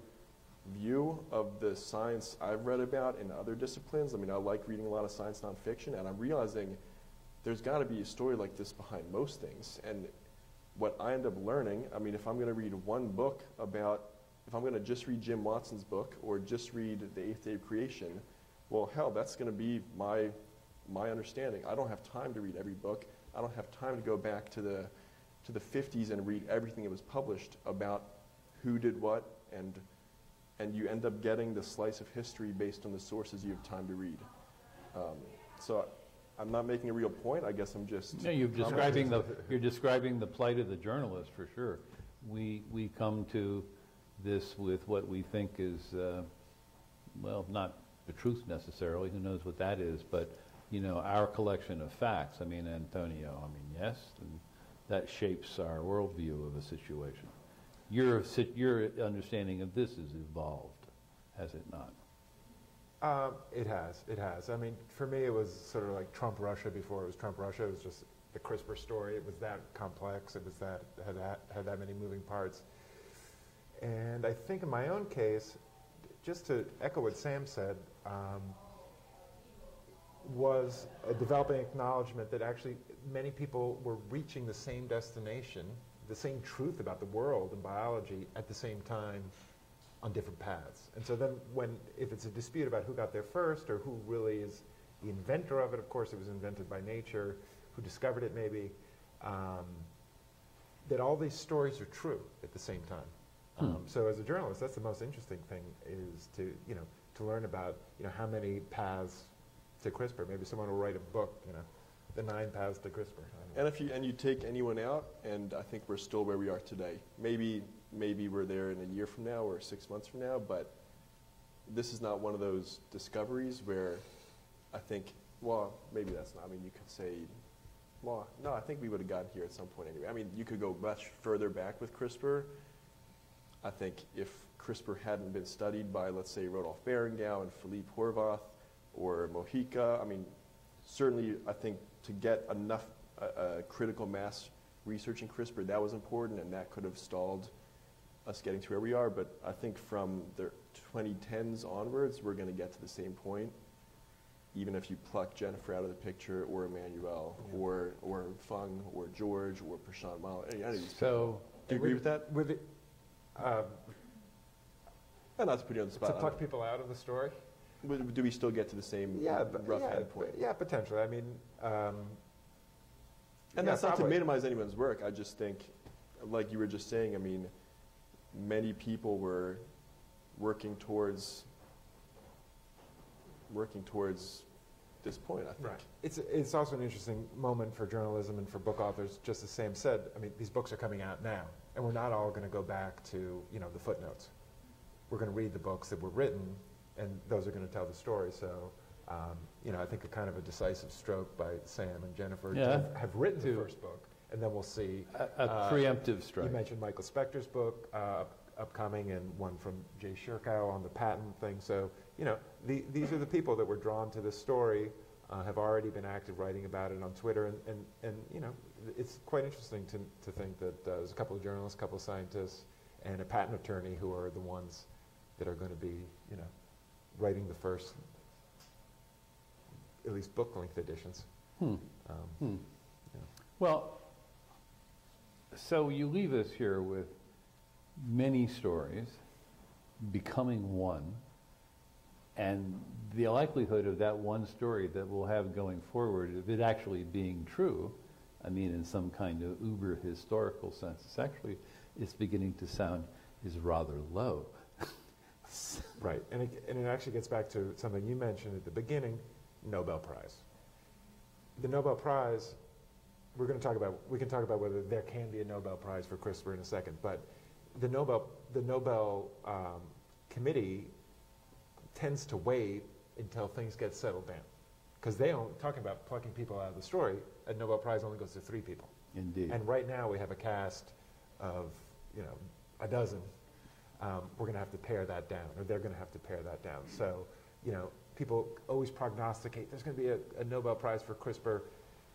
view of the science I've read about in other disciplines. I mean, I like reading a lot of science nonfiction, and I'm realizing there's got to be a story like this behind most things. And what I end up learning, I mean, if I'm going to read one book about, if I'm going to just read Jim Watson's book or just read The Eighth Day of Creation, well, hell, that's going to be my, my understanding. I don't have time to read every book. I don't have time to go back to the, to the 50s and read everything that was published about who did what, and, and you end up getting the slice of history based on the sources you have time to read. Um, so I'm not making a real point. I guess I'm just. No, you're describing the, you're describing the plight of the journalist, for sure. We, we come to this with what we think is, uh, well, not the truth necessarily, who knows what that is, but, you know, our collection of facts. I mean, Antonio, I mean, yes, and that shapes our worldview of a situation. Your, your understanding of this has evolved, has it not? Um, it has, it has. I mean, for me, it was sort of like Trump Russia before it was Trump Russia. It was just the CRISPR story. It was that complex. It was that had that, had that many moving parts. And I think in my own case, just to echo what Sam said, um, was a developing acknowledgement that actually many people were reaching the same destination, the same truth about the world and biology at the same time on different paths. And so then when, if it's a dispute about who got there first or who really is the inventor of it, of course it was invented by nature, who discovered it maybe, um, that all these stories are true at the same time. Um, so as a journalist, that's the most interesting thing is to, you know, to learn about, you know, how many paths to CRISPR. Maybe someone will write a book, you know, the nine paths to CRISPR. I don't know. And if you and you take anyone out, and I think we're still where we are today. Maybe maybe we're there in a year from now or six months from now, but this is not one of those discoveries where I think, well, maybe that's not. I mean, you could say, well, no, I think we would have gotten here at some point anyway. I mean, you could go much further back with CRISPR. I think if CRISPR hadn't been studied by, let's say, Rodolphe Barrangou and Philippe Horvath or Mojica, I mean, certainly I think to get enough uh, uh, critical mass research in CRISPR, that was important, and that could have stalled us getting to where we are. But I think from the 2010s onwards, we're going to get to the same point, even if you pluck Jennifer out of the picture, or Emmanuelle, Yeah. or or Feng, or George, or Prashant Mali, any, any of these So, people. Do you agree with that? With it, um, And not to put you on the spot. to pluck people out of the story? Do we still get to the same Yeah, but, rough yeah, end point? yeah, potentially. I mean, um, And yeah, that's not to minimize anyone's work. I just think, like you were just saying, I mean, many people were working towards working towards this point. I think. Right. It's, it's also an interesting moment for journalism and for book authors. Just as Sam said, I mean, these books are coming out now, and we're not all going to go back to you know the footnotes. We're going to read the books that were written, and those are going to tell the story. So, um, you know, I think a kind of a decisive stroke by Sam and Jennifer to Yeah. have, have written To- the first book, and then we'll see. a a uh, preemptive strike. You mentioned Michael Specter's book uh, upcoming, and one from Jay Sherkow on the patent thing. So, you know, the, these are the people that were drawn to this story, uh, have already been active writing about it on Twitter, and, and, and you know, it's quite interesting to, to think that uh, there's a couple of journalists, a couple of scientists, and a patent attorney who are the ones that are going to be, you know, writing the first, at least book-length editions. Hmm. Um, Hmm. Yeah. Well, so you leave us here with many stories becoming one, and the likelihood of that one story that we'll have going forward, of it actually being true, I mean, in some kind of uber historical sense, it's actually, it's beginning to sound is rather low. Right, and it, and it actually gets back to something you mentioned at the beginning, Nobel Prize. The Nobel Prize, we're going to talk about, we can talk about whether there can be a Nobel Prize for CRISPR in a second, but the Nobel, the Nobel um, Committee tends to wait until things get settled down. Because they don't, talking about plucking people out of the story, a Nobel Prize only goes to three people. Indeed. And right now, we have a cast of, you know, a dozen. Um, we're going to have to pare that down, or they're going to have to pare that down. So, you know, people always prognosticate there's going to be a, a Nobel Prize for CRISPR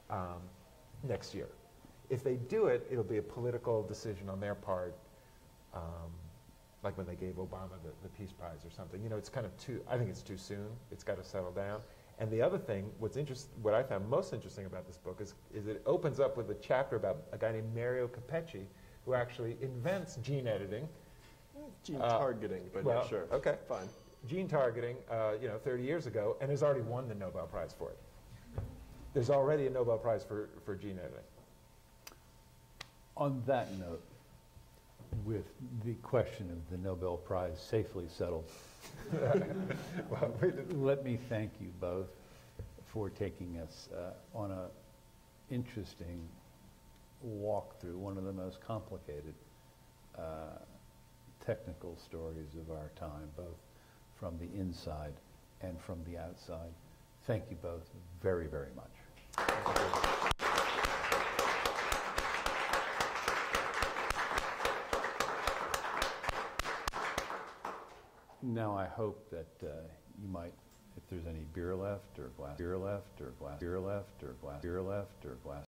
um, next year. If they do it, it'll be a political decision on their part, um, like when they gave Obama the, the Peace Prize or something. You know, it's kind of too, I think it's too soon. It's got to settle down. And the other thing, what's interest, what I found most interesting about this book is, is it opens up with a chapter about a guy named Mario Capecchi, who actually invents gene editing, Gene Uh, targeting, but well, yeah, sure. okay. Fine. gene targeting, uh, you know, 30 years ago, and has already won the Nobel Prize for it. There's already a Nobel Prize for, for gene editing. On that note, with the question of the Nobel Prize safely settled, Well, we let me thank you both for taking us uh, on a interesting walk through one of the most complicated uh, technical stories of our time, both from the inside and from the outside. Thank you both very, very much. Now, I hope that uh, you might, if there's any beer left or glass, beer left or glass, beer left or glass, beer left or glass.